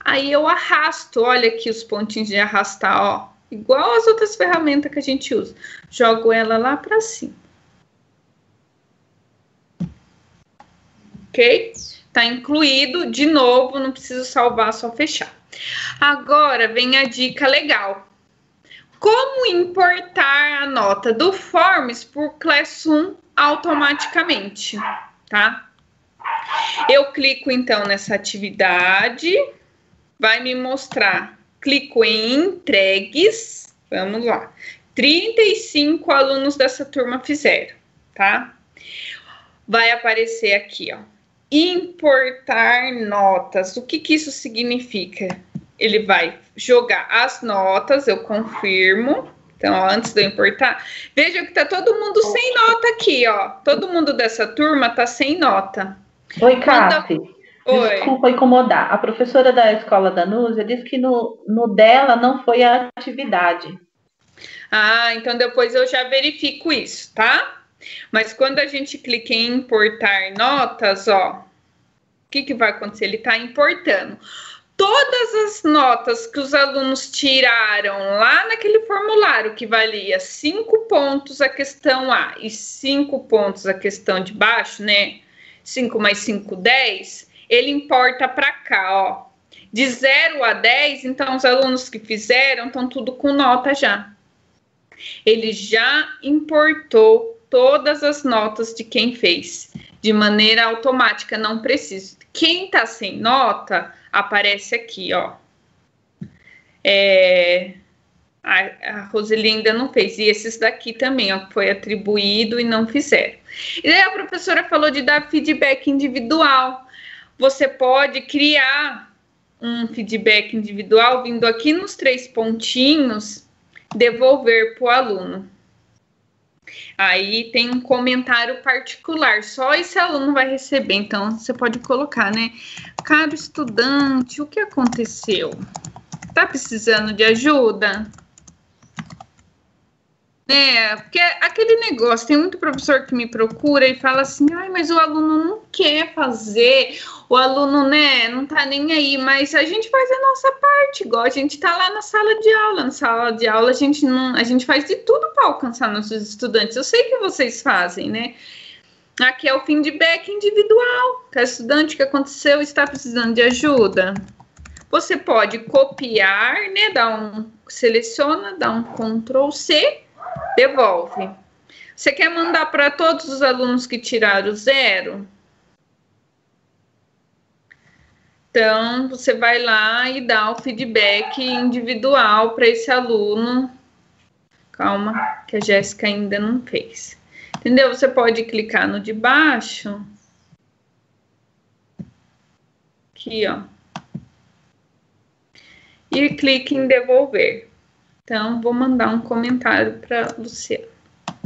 Aí eu arrasto, olha aqui os pontinhos de arrastar, ó, igual as outras ferramentas que a gente usa. Jogo ela lá para cima. Ok? Tá incluído, de novo, não preciso salvar, só fechar. Agora vem a dica legal. Como importar a nota do Forms por Classroom automaticamente, tá? Eu clico então nessa atividade, vai me mostrar. Clico em entregues, vamos lá. 35 alunos dessa turma fizeram, tá? Vai aparecer aqui, ó. Importar notas. O que, que isso significa? Ele vai jogar as notas, eu confirmo. Então, ó, antes de eu importar, veja que tá todo mundo sem nota aqui, ó. Todo mundo dessa turma tá sem nota. Oi, Cássio. Oi. Desculpa incomodar. A professora da escola da Núzia disse que no, no dela não foi a atividade. Ah, então depois eu já verifico isso, tá? Mas quando a gente clica em importar notas, ó, o que, que vai acontecer? Ele está importando todas as notas que os alunos tiraram lá naquele formulário que valia cinco pontos a questão A e cinco pontos a questão de baixo, né? 5 mais 5, 10, ele importa para cá, ó. De 0 a 10, então os alunos que fizeram estão tudo com nota já. Ele já importou todas as notas de quem fez, de maneira automática, não precisa. Quem está sem nota, aparece aqui, ó. É, a, a Roseli ainda não fez. E esses daqui também, ó, foi atribuído e não fizeram. E aí a professora falou de dar feedback individual. Você pode criar um feedback individual vindo aqui nos três pontinhos, devolver para o aluno. Aí tem um comentário particular, só esse aluno vai receber. Então você pode colocar, né? Caro estudante, o que aconteceu? Tá precisando de ajuda? É, porque aquele negócio, tem muito professor que me procura e fala assim, ai, mas o aluno não quer fazer, o aluno, né, não tá nem aí, mas a gente faz a nossa parte, igual a gente tá lá na sala de aula, na sala de aula a gente não, a gente faz de tudo para alcançar nossos estudantes, eu sei que vocês fazem, né, aqui é o feedback individual, que é estudante que aconteceu? Está precisando de ajuda, você pode copiar, né, dar um, seleciona, dá um Ctrl C, devolve. Você quer mandar para todos os alunos que tiraram zero? Então, você vai lá e dá o feedback individual para esse aluno. Calma, que a Jéssica ainda não fez. Entendeu? Você pode clicar no de baixo. Aqui, ó. E clique em devolver. Então, vou mandar um comentário para Luciana.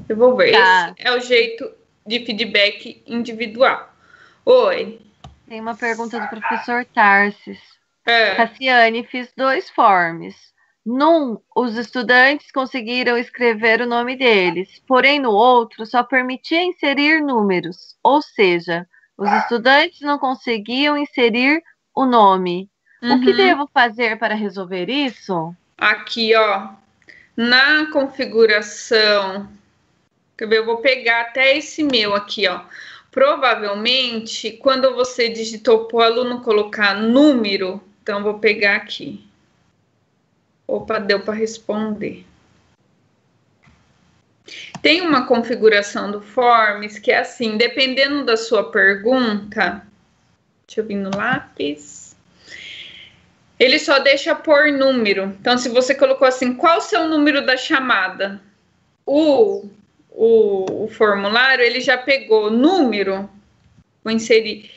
Devolver. Tá. Esse é o jeito de feedback individual. Oi. Tem uma pergunta do professor Tarsis. É. Cassiane, fiz dois forms. Num, os estudantes conseguiram escrever o nome deles, porém no outro só permitia inserir números, ou seja, os estudantes não conseguiam inserir o nome. Uhum. O que uhum. devo fazer para resolver isso? Aqui, ó, na configuração, eu vou pegar até esse meu aqui, ó. Provavelmente, quando você digitou para o aluno colocar número, então vou pegar aqui. Opa, deu para responder. Tem uma configuração do Forms que é assim, dependendo da sua pergunta. Deixa eu vir no lápis. Ele só deixa por número. Então, se você colocou assim, qual o seu número da chamada? O, o, o formulário, ele já pegou número. Vou inserir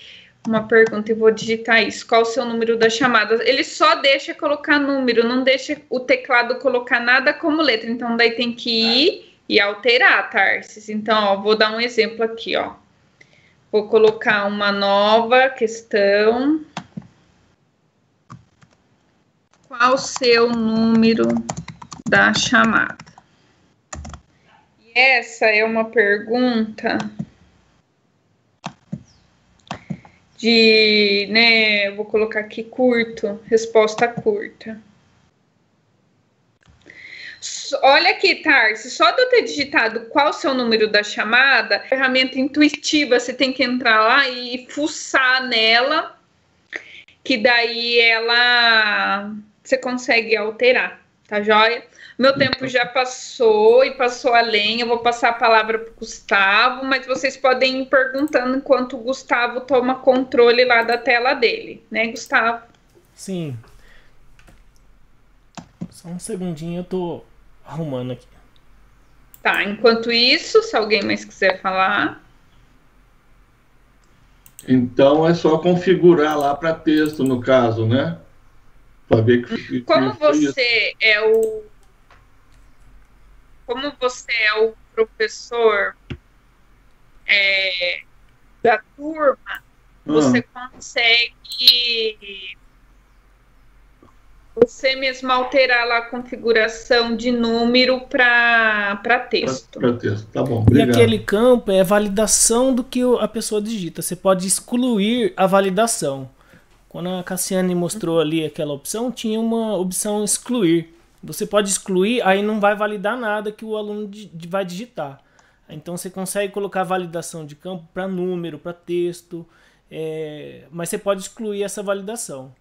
uma pergunta e vou digitar isso. Qual o seu número da chamada? Ele só deixa colocar número, não deixa o teclado colocar nada como letra. Então, daí tem que ir e alterar, Tarsis. Então, ó, vou dar um exemplo aqui, ó. Vou colocar uma nova questão qual o seu número da chamada? E essa é uma pergunta de, né, vou colocar aqui curto, resposta curta. Olha aqui, Tarsi, só de eu ter digitado qual o seu número da chamada, ferramenta intuitiva, você tem que entrar lá e fuçar nela, que daí ela você consegue alterar. Tá joia? Meu tempo já passou e passou além. Eu vou passar a palavra para o Gustavo, mas vocês podem ir perguntando enquanto o Gustavo toma controle lá da tela dele, né, Gustavo? Sim. Só um segundinho, eu tô arrumando aqui. Tá, enquanto isso, se alguém mais quiser falar. Então é só configurar lá para texto, no caso, né? Ver que. Como você é o. Como você é o professor é, da turma, ah. você consegue você mesmo alterar lá a configuração de número para texto. Para texto, tá bom. Obrigado. E aquele campo é validação do que a pessoa digita. Você pode excluir a validação. Quando a Cassiane mostrou ali aquela opção, tinha uma opção excluir. Você pode excluir, aí não vai validar nada que o aluno vai digitar. Então você consegue colocar validação de campo para número, para texto, é... mas você pode excluir essa validação.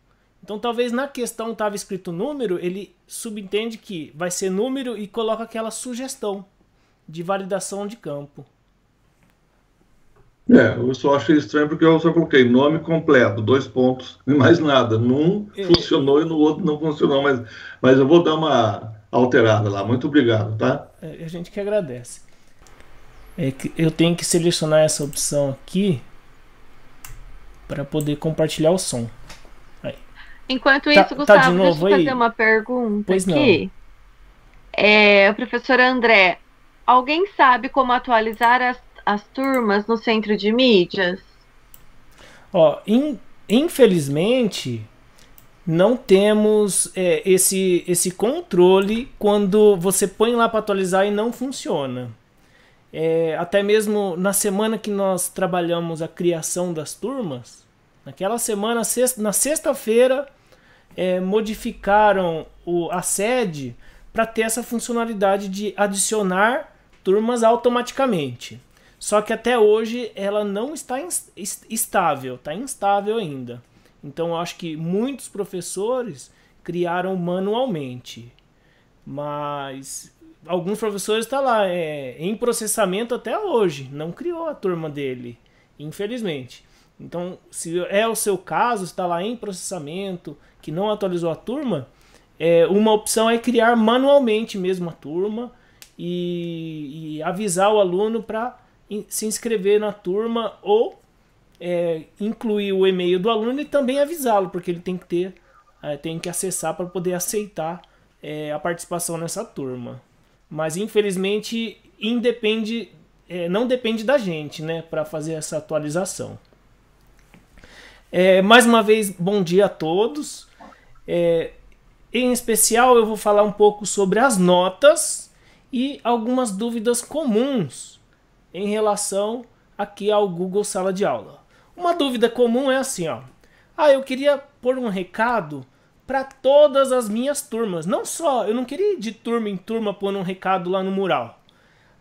Então talvez na questão estava escrito número, ele subentende que vai ser número e coloca aquela sugestão de validação de campo. É, eu só achei estranho porque eu só coloquei nome completo, dois pontos e mais nada. Num é. funcionou e no outro não funcionou, mas, mas eu vou dar uma alterada lá. Muito obrigado, tá? É, a gente que agradece. É que eu tenho que selecionar essa opção aqui para poder compartilhar o som. Enquanto tá, isso, tá, Gustavo, tá deixa eu fazer uma pergunta pois aqui. Não. É, professor André, alguém sabe como atualizar as, as turmas no centro de mídias? Ó, in, infelizmente, não temos é, esse, esse controle quando você põe lá para atualizar e não funciona. É, até mesmo na semana que nós trabalhamos a criação das turmas, naquela semana, na sexta-feira, é, modificaram o, a sede para ter essa funcionalidade de adicionar turmas automaticamente. Só que até hoje ela não está estável, está instável ainda. Então eu acho que muitos professores criaram manualmente. Mas alguns professores estão tá lá é, em processamento até hoje. Não criou a turma dele, infelizmente. Então, se é o seu caso, está lá em processamento, que não atualizou a turma, é, uma opção é criar manualmente mesmo a turma e, e avisar o aluno para se inscrever na turma ou é, incluir o e-mail do aluno e também avisá-lo, porque ele tem que ter, é, tem que acessar para poder aceitar é, a participação nessa turma. Mas infelizmente independe, é, não depende da gente, né, para fazer essa atualização. É, mais uma vez, bom dia a todos. É, em especial, eu vou falar um pouco sobre as notas e algumas dúvidas comuns em relação aqui ao Google Sala de Aula. Uma dúvida comum é assim, ó. Ah, eu queria pôr um recado para todas as minhas turmas. Não só, eu não queria ir de turma em turma pôr um recado lá no mural.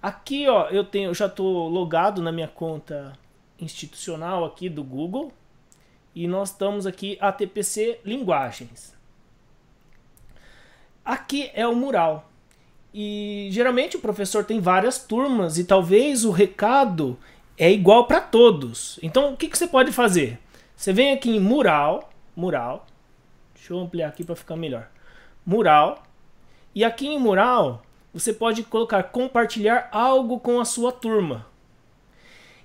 Aqui, ó, eu tenho, eu já estou logado na minha conta institucional aqui do Google e nós estamos aqui ATPC Linguagens. Aqui é o mural. E geralmente o professor tem várias turmas e talvez o recado é igual para todos. Então o que, que você pode fazer? Você vem aqui em mural, mural. Deixa eu ampliar aqui para ficar melhor. Mural. E aqui em mural você pode colocar compartilhar algo com a sua turma.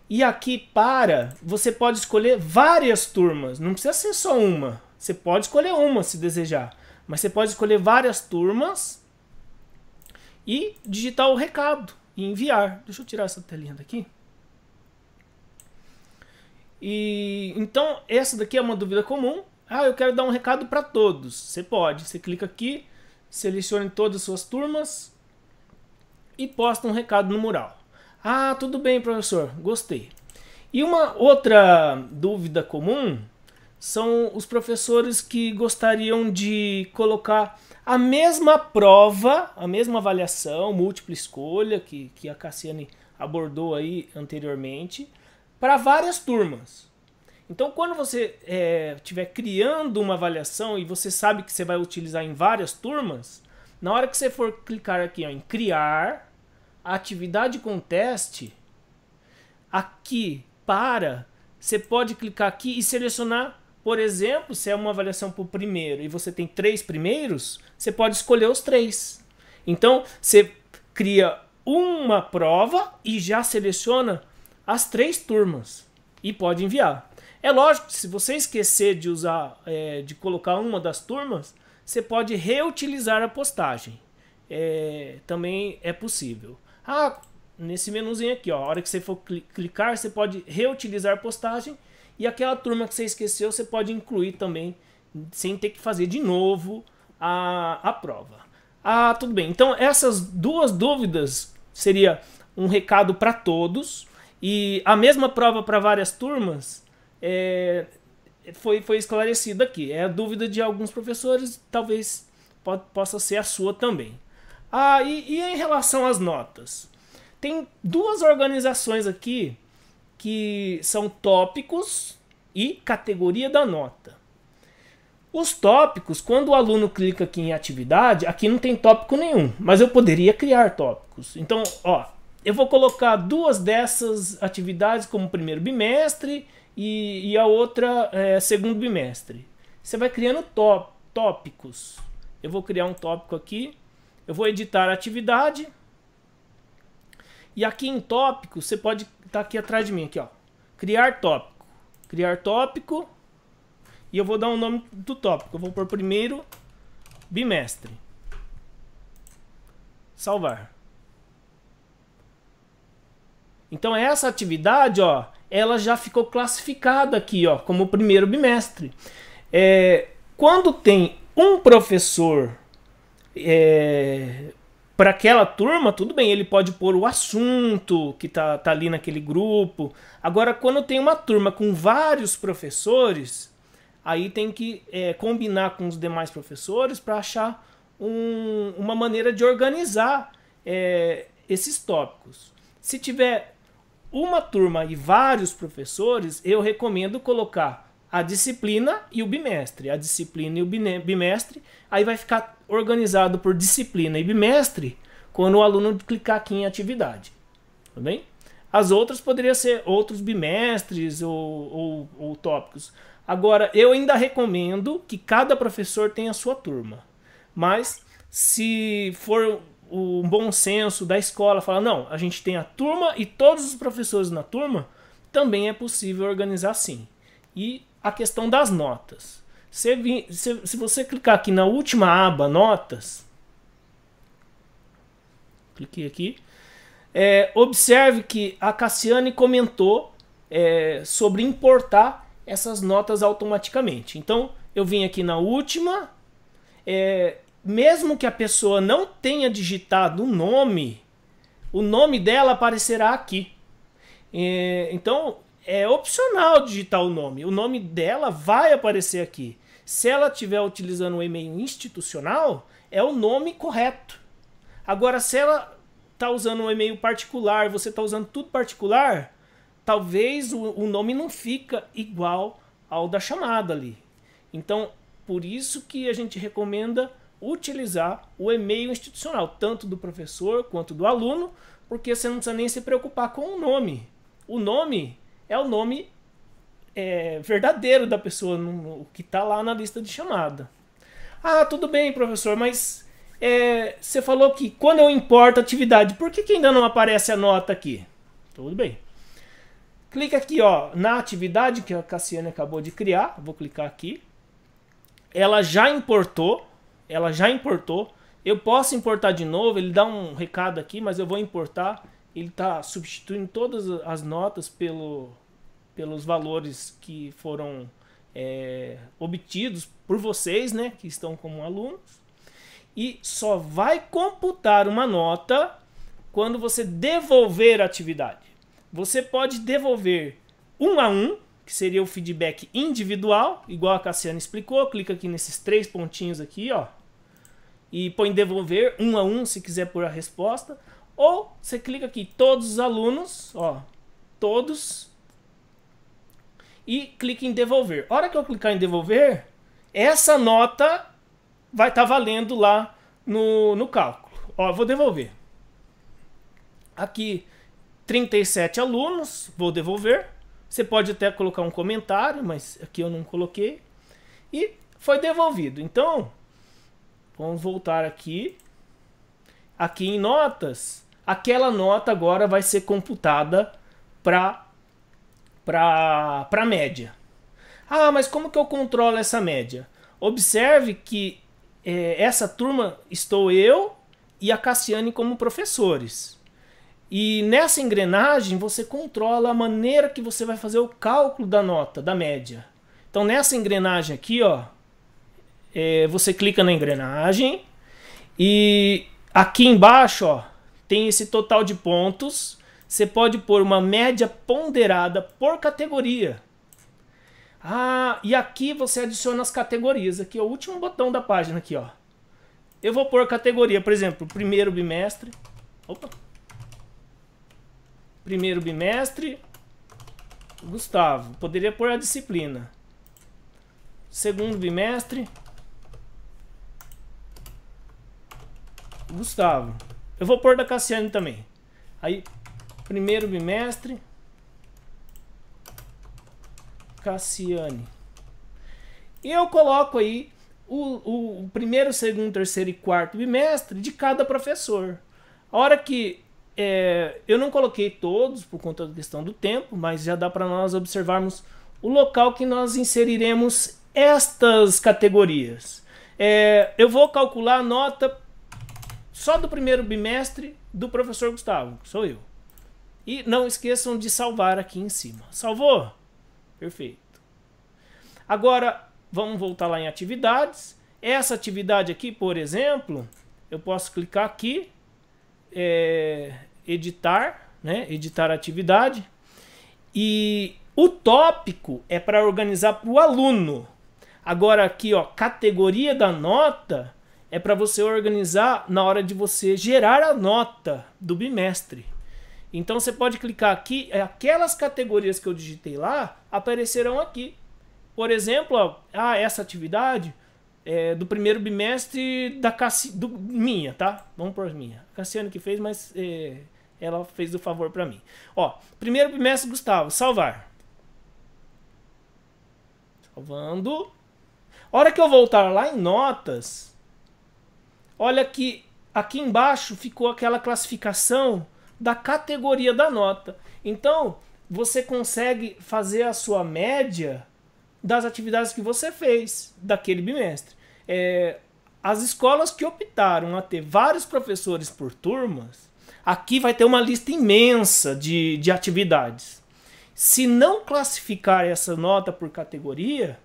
E aqui para, você pode escolher várias turmas, não precisa ser só uma. Você pode escolher uma se desejar, mas você pode escolher várias turmas e digitar o recado e enviar. Deixa eu tirar essa telinha daqui. E então essa daqui é uma dúvida comum. Ah, eu quero dar um recado para todos. Você pode, você clica aqui, selecione todas as suas turmas e posta um recado no mural. Ah, tudo bem, professor, gostei. E uma outra dúvida comum são os professores que gostariam de colocar a mesma prova, a mesma avaliação, múltipla escolha, que, que a Cassiane abordou aí anteriormente, para várias turmas. Então, quando você estiver é, criando uma avaliação e você sabe que você vai utilizar em várias turmas, Na hora que você for clicar aqui ó, em criar atividade com teste, aqui para, você pode clicar aqui e selecionar, por exemplo, se é uma avaliação o primeiro e você tem três primeiros, você pode escolher os três. Então, você cria uma prova e já seleciona as três turmas e pode enviar. É lógico que se você esquecer de usar, é, de colocar uma das turmas, você pode reutilizar a postagem. É, também é possível. Ah, nesse menuzinho aqui, ó, a hora que você for clicar, você pode reutilizar a postagem e aquela turma que você esqueceu, você pode incluir também, sem ter que fazer de novo a, a prova. Ah, tudo bem. Então, essas duas dúvidas seria um recado para todos e a mesma prova para várias turmas é, foi, foi esclarecida aqui. É a dúvida de alguns professores, talvez pode, possa ser a sua também. Ah, e, e em relação às notas? Tem duas organizações aqui que são tópicos e categoria da nota. Os tópicos, quando o aluno clica aqui em atividade, aqui não tem tópico nenhum, mas eu poderia criar tópicos. Então, ó, eu vou colocar duas dessas atividades como primeiro bimestre e, e a outra é, segundo bimestre. Você vai criando tópicos. Eu vou criar um tópico aqui, eu vou editar a atividade. E aqui em tópico, você pode estar tá aqui atrás de mim, aqui, ó. Criar tópico. Criar tópico. E eu vou dar o um nome do tópico. Eu vou por primeiro bimestre. Salvar. Então essa atividade, ó, ela já ficou classificada aqui, ó, como primeiro bimestre. É, quando tem um professor é, para aquela turma, tudo bem, ele pode pôr o assunto que tá, tá ali naquele grupo. Agora, quando tem uma turma com vários professores, aí tem que é, combinar com os demais professores para achar um, uma maneira de organizar é, esses tópicos. Se tiver uma turma e vários professores, eu recomendo colocar a disciplina e o bimestre. A disciplina e o bimestre, aí vai ficar organizado por disciplina e bimestre quando o aluno clicar aqui em atividade. Tudo bem? As outras poderiam ser outros bimestres ou, ou, ou tópicos. Agora, eu ainda recomendo que cada professor tenha a sua turma. Mas se for o bom senso da escola fala: não, a gente tem a turma e todos os professores na turma, também é possível organizar assim. E a questão das notas. Se, se, se você clicar aqui na última aba Notas, cliquei aqui, é, observe que a Cassiane comentou é, sobre importar essas notas automaticamente. Então, eu vim aqui na última, é, mesmo que a pessoa não tenha digitado o nome, o nome dela aparecerá aqui. É, então é opcional digitar o nome. O nome dela vai aparecer aqui. Se ela estiver utilizando o e-mail institucional, é o nome correto. Agora, se ela está usando um e-mail particular, você está usando tudo particular, talvez o, o nome não fica igual ao da chamada ali. Então, por isso que a gente recomenda utilizar o e-mail institucional, tanto do professor quanto do aluno, porque você não precisa nem se preocupar com o nome. O nome é o nome é, verdadeiro da pessoa, no, que está lá na lista de chamada. Ah, tudo bem, professor, mas é, você falou que quando eu importo atividade, por que, que ainda não aparece a nota aqui? Tudo bem. Clica aqui ó, na atividade que a Cassiane acabou de criar. Vou clicar aqui. Ela já importou ela já importou. Eu posso importar de novo, ele dá um recado aqui, mas eu vou importar. Ele está substituindo todas as notas pelo, pelos valores que foram é, obtidos por vocês, né, que estão como alunos. E só vai computar uma nota quando você devolver a atividade. Você pode devolver um a um, que seria o feedback individual, igual a Cassiana explicou. Clica aqui nesses três pontinhos aqui, ó, e põe devolver um a um se quiser pôr a resposta. Ou você clica aqui, todos os alunos, ó, todos, e clica em devolver. A hora que eu clicar em devolver, essa nota vai estar tá valendo lá no, no cálculo. Ó, vou devolver. Aqui, 37 alunos, vou devolver. Você pode até colocar um comentário, mas aqui eu não coloquei. E foi devolvido. Então, vamos voltar aqui. Aqui em notas, aquela nota agora vai ser computada para para média. Ah, mas como que eu controlo essa média? Observe que é, essa turma estou eu e a Cassiane como professores. E nessa engrenagem você controla a maneira que você vai fazer o cálculo da nota, da média. Então nessa engrenagem aqui, ó, é, você clica na engrenagem e aqui embaixo, ó, tem esse total de pontos. Você pode pôr uma média ponderada por categoria. Ah, e aqui você adiciona as categorias. Aqui é o último botão da página aqui, ó. Eu vou pôr categoria, por exemplo, primeiro bimestre. Opa. Primeiro bimestre. Gustavo. Poderia pôr a disciplina. Segundo bimestre. Gustavo. Eu vou pôr da Cassiane também. Aí, primeiro bimestre. Cassiane. E eu coloco aí o, o, primeiro, segundo, terceiro e quarto bimestre de cada professor. A hora que é, eu não coloquei todos por conta da questão do tempo, mas já dá para nós observarmos o local que nós inseriremos estas categorias. É, eu vou calcular a nota só do primeiro bimestre do professor Gustavo, que sou eu. E não esqueçam de salvar aqui em cima. Salvou? Perfeito. Agora, vamos voltar lá em atividades. Essa atividade aqui, por exemplo, eu posso clicar aqui, é, editar, né? editar atividade. E o tópico é para organizar para o aluno. Agora aqui, ó, categoria da nota é para você organizar na hora de você gerar a nota do bimestre. Então você pode clicar aqui, é, aquelas categorias que eu digitei lá aparecerão aqui. Por exemplo, ó, ah, essa atividade é do primeiro bimestre da Cassi, do, minha, tá? Vamos por minha. A Cassiane que fez, mas é, ela fez o favor para mim. Ó, primeiro bimestre Gustavo, salvar. Salvando. Hora que eu voltar lá em notas, olha que aqui embaixo ficou aquela classificação da categoria da nota. Então, você consegue fazer a sua média das atividades que você fez daquele bimestre. É, as escolas que optaram a ter vários professores por turmas, aqui vai ter uma lista imensa de, de atividades. Se não classificar essa nota por categoria,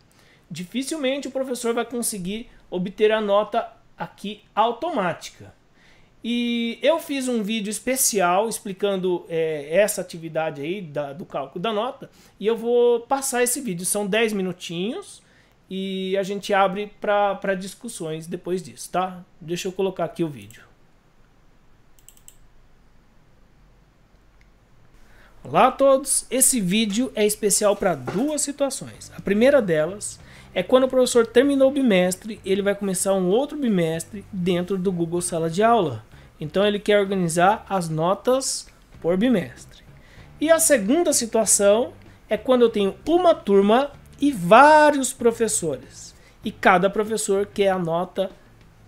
dificilmente o professor vai conseguir obter a nota aqui automática. E eu fiz um vídeo especial explicando é, essa atividade aí da, do cálculo da nota. E eu vou passar esse vídeo. São 10 minutinhos e a gente abre para discussões depois disso, tá? Deixa eu colocar aqui o vídeo. Olá a todos! Esse vídeo é especial para duas situações. A primeira delas é quando o professor terminou o bimestre, ele vai começar um outro bimestre dentro do Google Sala de Aula. Então ele quer organizar as notas por bimestre. E a segunda situação é quando eu tenho uma turma e vários professores. E cada professor quer a nota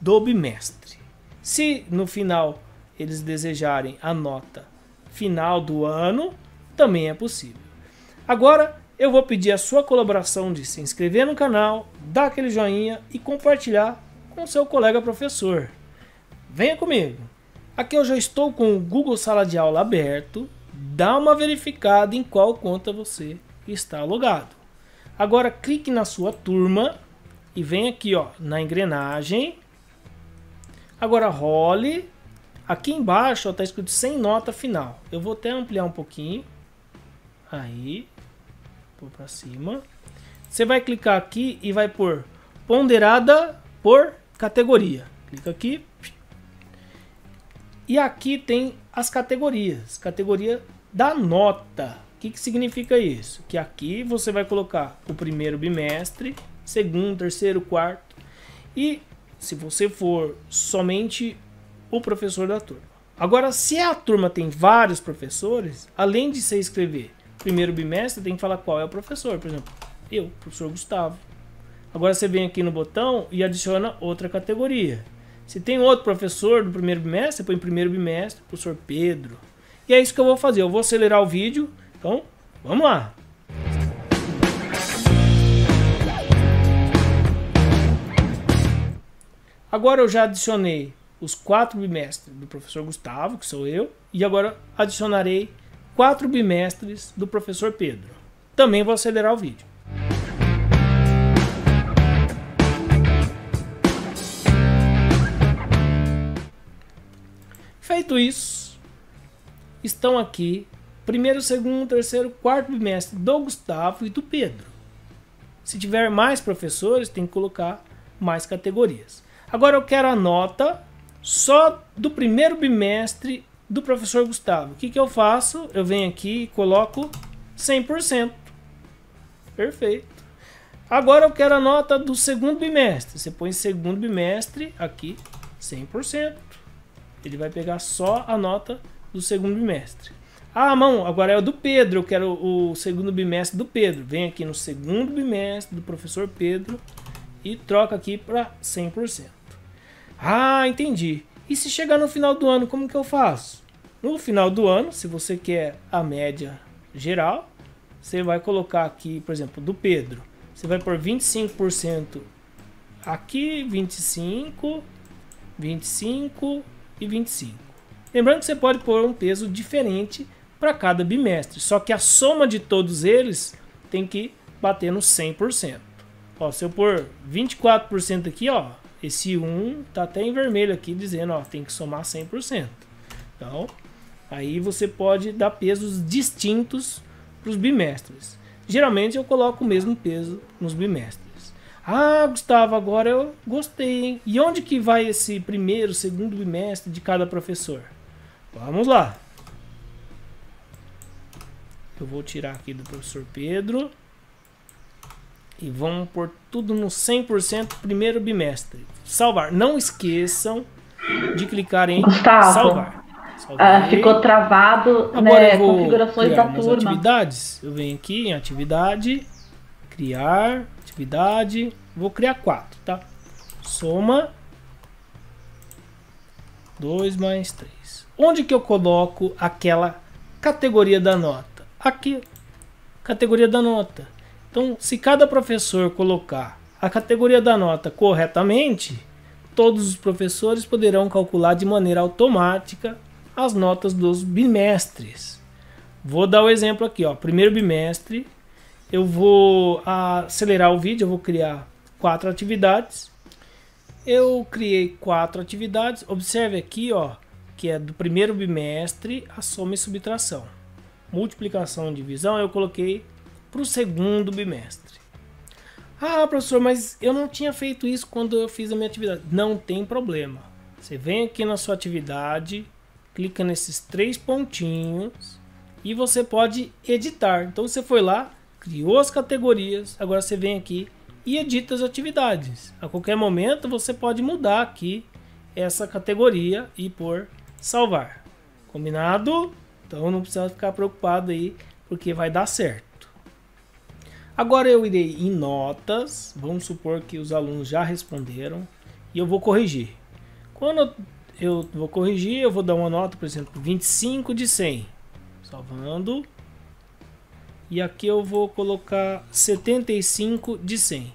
do bimestre. Se no final eles desejarem a nota final do ano, também é possível. Agora eu vou pedir a sua colaboração de se inscrever no canal, dar aquele joinha e compartilhar com seu colega professor. Venha comigo! Aqui eu já estou com o Google Sala de Aula aberto. Dá uma verificada em qual conta você está logado. Agora clique na sua turma e vem aqui ó, na engrenagem. Agora role. Aqui embaixo está escrito sem nota final. Eu vou até ampliar um pouquinho. Aí. Vou para cima. Você vai clicar aqui e vai por ponderada por categoria. Clica aqui. E aqui tem as categorias. Categoria da nota. O que, que significa isso? Que aqui você vai colocar o primeiro bimestre, segundo, terceiro, quarto. E se você for somente o professor da turma. Agora, se a turma tem vários professores, além de você escrever primeiro bimestre, tem que falar qual é o professor. Por exemplo, eu, professor Gustavo. Agora você vem aqui no botão e adiciona outra categoria. Se tem outro professor do primeiro bimestre, você põe primeiro bimestre, professor Pedro. E é isso que eu vou fazer. Eu vou acelerar o vídeo. Então, vamos lá. Agora eu já adicionei os quatro bimestres do professor Gustavo, que sou eu, e agora adicionarei quatro bimestres do professor Pedro. Também vou acelerar o vídeo. Feito isso, estão aqui primeiro, segundo, terceiro, quarto bimestre do Gustavo e do Pedro. Se tiver mais professores, tem que colocar mais categorias. Agora eu quero a nota só do primeiro bimestre do professor Gustavo. O que, que eu faço? Eu venho aqui e coloco 100%. Perfeito. Agora eu quero a nota do segundo bimestre. Você põe segundo bimestre aqui, 100%. Ele vai pegar só a nota do segundo bimestre. Ah, mão, agora é o do Pedro. Eu quero o segundo bimestre do Pedro. Vem aqui no segundo bimestre do professor Pedro e troca aqui para 100%. Ah, entendi. E se chegar no final do ano, como que eu faço? No final do ano, se você quer a média geral, você vai colocar aqui, por exemplo, do Pedro. Você vai por 25% aqui, 25, 25 e 25. Lembrando que você pode pôr um peso diferente para cada bimestre, só que a soma de todos eles tem que bater no 100%. Ó, se eu pôr 24% aqui, ó, esse 1 tá até em vermelho aqui dizendo, ó, tem que somar 100%. Então, aí você pode dar pesos distintos para os bimestres. Geralmente eu coloco o mesmo peso nos bimestres. Ah, Gustavo, agora eu gostei, hein? E onde que vai esse primeiro, segundo bimestre de cada professor? Vamos lá. Eu vou tirar aqui do professor Pedro. E vamos pôr tudo no 100% primeiro bimestre. Salvar. Não esqueçam de clicar em Gustavo, salvar. Uh, ficou travado Agora né, configurações da turma. atividades. Eu venho aqui em atividade, criar, atividade. Vou criar quatro, tá? Soma 2 mais 3. Onde que eu coloco aquela categoria da nota? Aqui, categoria da nota. Então, se cada professor colocar a categoria da nota corretamente, todos os professores poderão calcular de maneira automática as notas dos bimestres. Vou dar o exemplo aqui, ó. Primeiro bimestre, eu vou acelerar o vídeo, eu vou criar quatro atividades. Eu criei quatro atividades. Observe aqui, ó, que é do primeiro bimestre a soma e subtração. Multiplicação e divisão eu coloquei para o segundo bimestre. Ah, professor, mas eu não tinha feito isso quando eu fiz a minha atividade. Não tem problema. Você vem aqui na sua atividade, clica nesses três pontinhos e você pode editar. Então você foi lá, criou as categorias, agora você vem aqui e edita as atividades. A qualquer momento você pode mudar aqui essa categoria e por salvar. Combinado? Então não precisa ficar preocupado aí, porque vai dar certo. Agora eu irei em notas, vamos supor que os alunos já responderam, e eu vou corrigir. Quando eu vou corrigir, eu vou dar uma nota, por exemplo, 25 de 100. Salvando. E aqui eu vou colocar 75 de 100.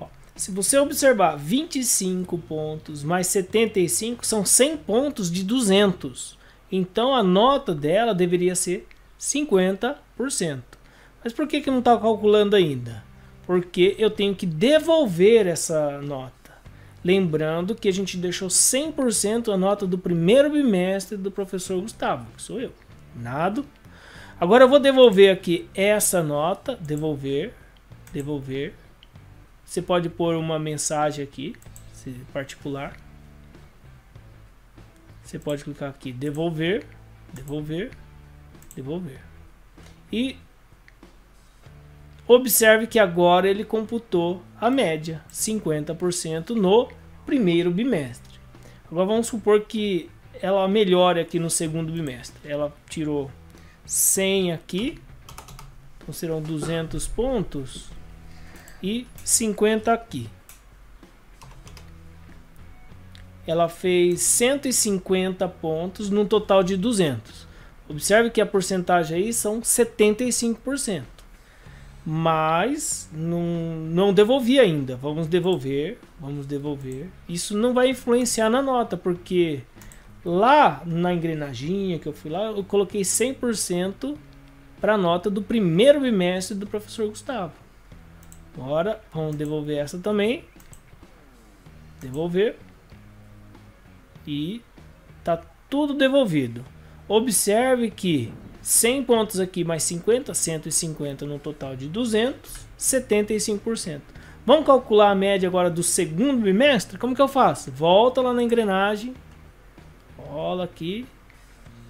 Ó, se você observar, 25 pontos mais 75 são 100 pontos de 200. Então a nota dela deveria ser 50%. Mas por que, que não está calculando ainda? Porque eu tenho que devolver essa nota. Lembrando que a gente deixou 100% a nota do primeiro bimestre do professor Gustavo, que sou eu. Nada. Agora eu vou devolver aqui essa nota, devolver, devolver. Você pode pôr uma mensagem aqui, particular. Você pode clicar aqui, devolver, devolver, devolver. E Observe que agora ele computou a média, 50% no primeiro bimestre. Agora vamos supor que ela melhore aqui no segundo bimestre. Ela tirou 100 aqui, então serão 200 pontos e 50 aqui. Ela fez 150 pontos num total de 200. Observe que a porcentagem aí são 75%. Mas não, não devolvi ainda. Vamos devolver, vamos devolver. Isso não vai influenciar na nota, porque lá na engrenaginha que eu fui lá, eu coloquei 100% para a nota do primeiro bimestre do professor Gustavo. Agora, vamos devolver essa também. Devolver. E tá tudo devolvido. Observe que 100 pontos aqui mais 50, 150 no total de 200, 75%. Vamos calcular a média agora do segundo bimestre? Como que eu faço? Volta lá na engrenagem, rola aqui,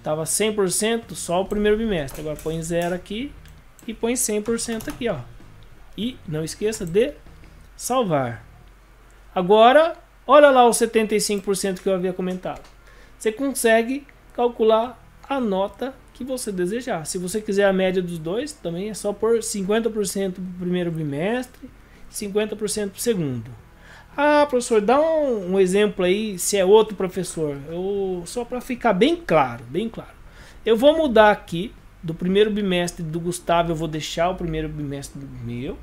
tava 100% só o primeiro bimestre. Agora põe zero aqui e põe 100% aqui, ó. E não esqueça de salvar. Agora, olha lá os 75% que eu havia comentado. Você consegue calcular a nota que você desejar. Se você quiser a média dos dois, também é só por 50% para o primeiro bimestre, 50% para o segundo. Ah, professor, dá um, um, exemplo aí se é outro professor. Eu, só para ficar bem claro, bem claro. Eu vou mudar aqui do primeiro bimestre do Gustavo, eu vou deixar o primeiro bimestre do meu.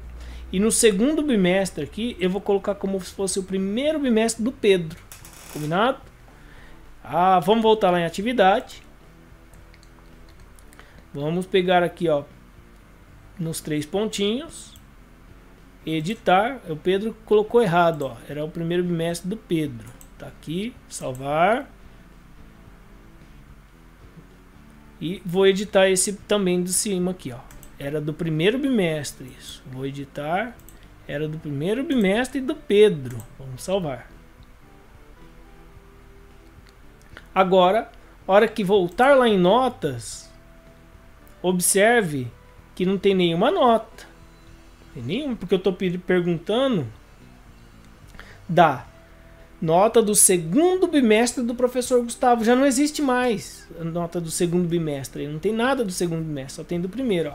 E no segundo bimestre aqui, eu vou colocar como se fosse o primeiro bimestre do Pedro. Combinado? Ah, vamos voltar lá em atividade. Vamos pegar aqui, ó, nos três pontinhos. Editar. O Pedro colocou errado, ó. Era o primeiro bimestre do Pedro. Tá aqui, salvar. E vou editar esse também de cima aqui, ó. Era do primeiro bimestre isso. Vou editar. Era do primeiro bimestre do Pedro. Vamos salvar. Agora, hora que voltar lá em notas, observe que não tem nenhuma nota. Tem nenhuma, porque eu estou perguntando da nota do segundo bimestre do professor Gustavo. Já não existe mais a nota do segundo bimestre. Não tem nada do segundo bimestre, só tem do primeiro. Ó.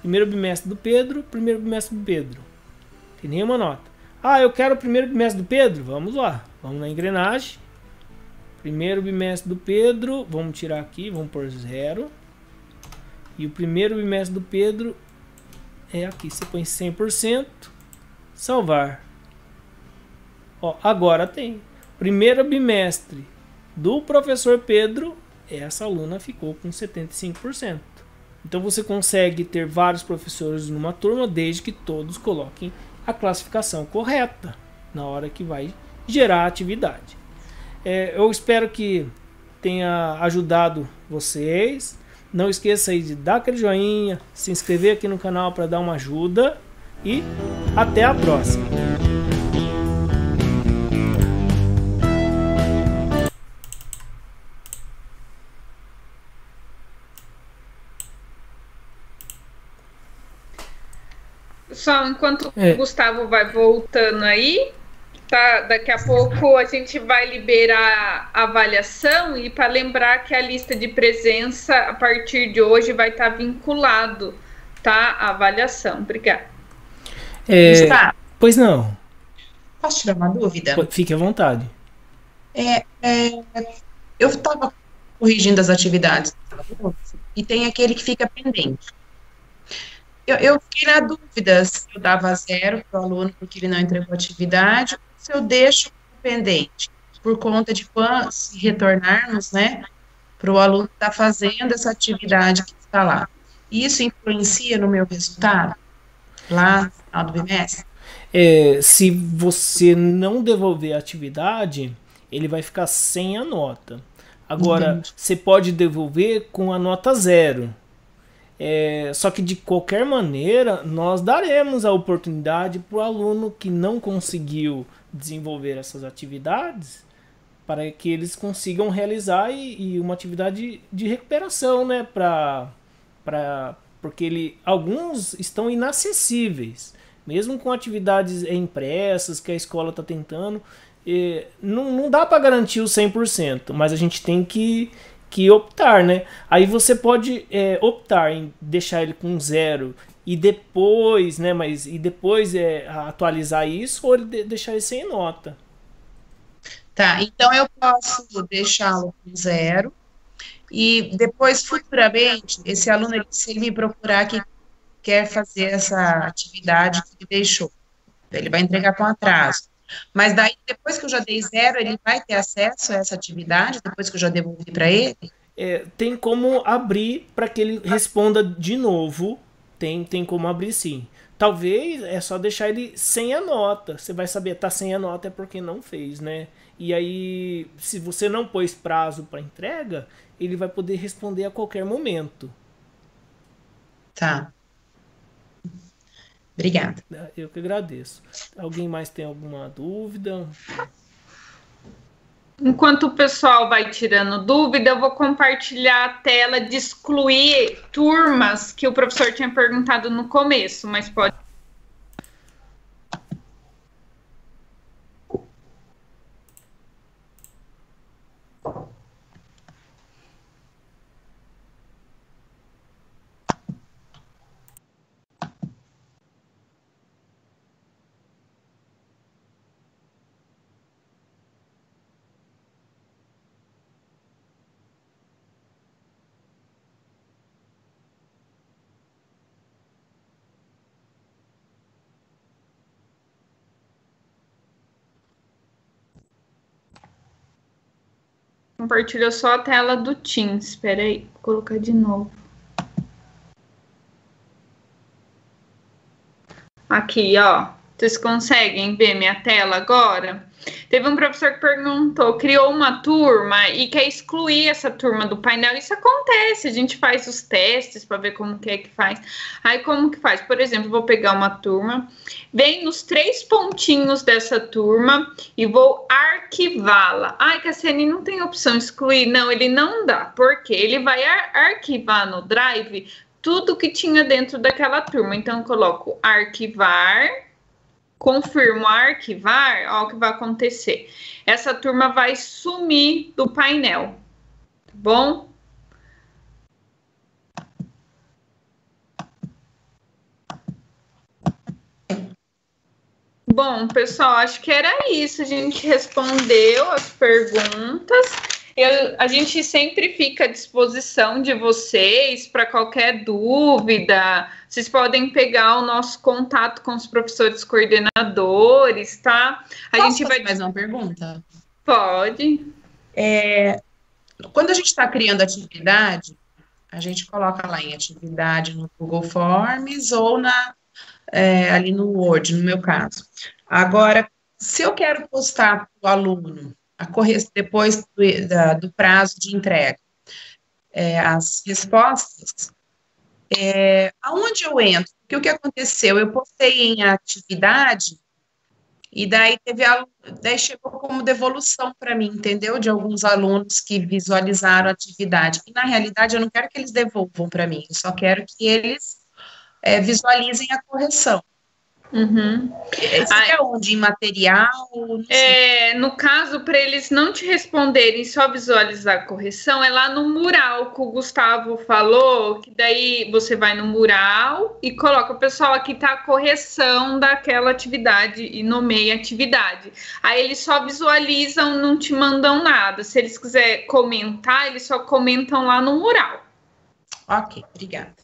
Primeiro bimestre do Pedro, primeiro bimestre do Pedro. Tem nenhuma nota. Ah, eu quero o primeiro bimestre do Pedro? Vamos lá. Vamos na engrenagem. Primeiro bimestre do Pedro, vamos tirar aqui, vamos por zero. E o primeiro bimestre do Pedro é aqui. Você põe 100%, salvar. Ó, agora tem. Primeiro bimestre do professor Pedro, essa aluna ficou com 75%. Então você consegue ter vários professores numa turma desde que todos coloquem a classificação correta na hora que vai gerar a atividade. É, eu espero que tenha ajudado vocês. Não esqueça aí de dar aquele joinha, se inscrever aqui no canal para dar uma ajuda e até a próxima. Só enquanto é. o Gustavo vai voltando aí, tá, daqui a pouco a gente vai liberar a avaliação e para lembrar que a lista de presença a partir de hoje vai estar tá vinculado, tá, a avaliação. Obrigada. É, Está. Pois não. Posso tirar uma dúvida? Fique à vontade. É, é, eu estava corrigindo as atividades e tem aquele que fica pendente. Eu, eu fiquei na dúvida se eu dava zero para o aluno porque ele não entregou atividade se eu deixo pendente, por conta de quando se retornarmos, né, para o aluno estar tá fazendo essa atividade que está lá. Isso influencia no meu resultado lá no final do bimestre? É, se você não devolver a atividade, ele vai ficar sem a nota. Agora, Entendi. você pode devolver com a nota zero. É, só que de qualquer maneira, nós daremos a oportunidade para o aluno que não conseguiu desenvolver essas atividades para que eles consigam realizar e, e uma atividade de recuperação, né? Pra, pra, porque ele, alguns estão inacessíveis, mesmo com atividades impressas que a escola está tentando. é, não, não dá para garantir o 100%, mas a gente tem que, que optar, né? Aí você pode é, optar em deixar ele com zero e depois, né? Mas e depois é, atualizar isso ou ele deixar ele sem nota. Tá, então eu posso deixá-lo com zero e depois, futuramente, esse aluno, ele, se ele me procurar que quer fazer essa atividade que ele deixou, ele vai entregar com atraso. Mas daí, depois que eu já dei zero, ele vai ter acesso a essa atividade, depois que eu já devolvi para ele? É, tem como abrir para que ele responda de novo. Tem, tem como abrir sim. Talvez é só deixar ele sem a nota. Você vai saber, tá sem a nota é porque não fez, né? E aí, se você não pôs prazo para entrega, ele vai poder responder a qualquer momento. Tá. Obrigada. Eu que agradeço. Alguém mais tem alguma dúvida? Enquanto o pessoal vai tirando dúvida, eu vou compartilhar a tela de excluir turmas que o professor tinha perguntado no começo, mas pode Compartilhou só a tela do Teams. Espera aí, vou colocar de novo. Aqui, ó. Vocês conseguem ver minha tela agora? Teve um professor que perguntou, criou uma turma e quer excluir essa turma do painel. Isso acontece, a gente faz os testes para ver como que é que faz. Aí como que faz? Por exemplo, vou pegar uma turma, vem nos três pontinhos dessa turma e vou arquivá-la. Ai, Cassiane, não tem opção excluir? Não, ele não dá, porque ele vai ar arquivar no Drive tudo que tinha dentro daquela turma. Então, coloco arquivar confirmo arquivar, ó, o que vai acontecer. Essa turma vai sumir do painel, tá bom? Bom, pessoal, acho que era isso. A gente respondeu as perguntas. Eu, a gente sempre fica à disposição de vocês para qualquer dúvida. Vocês podem pegar o nosso contato com os professores coordenadores, tá? A Posso gente vai mais uma pergunta. Pode. É, quando a gente está criando atividade, a gente coloca lá em atividade no Google Forms ou na é, ali no Word, no meu caso. Agora, se eu quero postar para o aluno depois do, da, do, prazo de entrega. É, as respostas, é, aonde eu entro? Porque o que aconteceu? Eu postei em atividade e daí teve daí chegou como devolução para mim, entendeu? De alguns alunos que visualizaram a atividade. E na realidade eu não quero que eles devolvam para mim, eu só quero que eles é, visualizem a correção. Uhum. É onde? Em material? É, no caso, para eles não te responderem só visualizar a correção, é lá no mural que o Gustavo falou, que daí você vai no mural e coloca, pessoal, aqui está a correção daquela atividade e nomeia a atividade. Aí eles só visualizam, não te mandam nada. Se eles quiserem comentar, eles só comentam lá no mural. Ok, obrigada.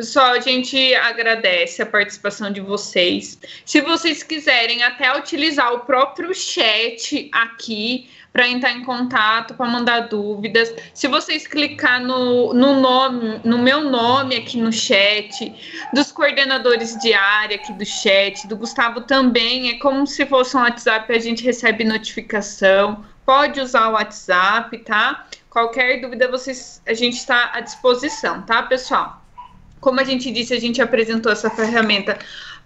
Pessoal, a gente agradece a participação de vocês. Se vocês quiserem até utilizar o próprio chat aqui para entrar em contato, para mandar dúvidas. Se vocês clicar no, no nome, no meu nome aqui no chat, dos coordenadores de área aqui do chat, do Gustavo também, é como se fosse um WhatsApp, a gente recebe notificação. Pode usar o WhatsApp, tá? Qualquer dúvida, vocês, a gente está à disposição, tá, pessoal? Como a gente disse, a gente apresentou essa ferramenta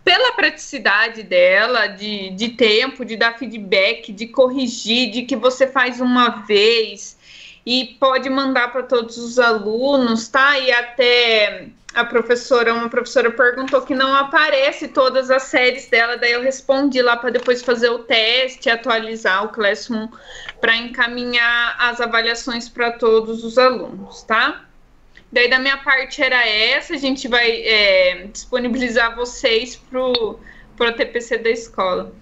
pela praticidade dela, de, de tempo, de dar feedback, de corrigir, de que você faz uma vez e pode mandar para todos os alunos, tá? E até a professora, uma professora perguntou que não aparece todas as séries dela, daí eu respondi lá para depois fazer o teste, atualizar o Classroom para encaminhar as avaliações para todos os alunos, tá? Daí da minha parte era essa, a gente vai é, disponibilizar vocês pro, pro TPC da escola.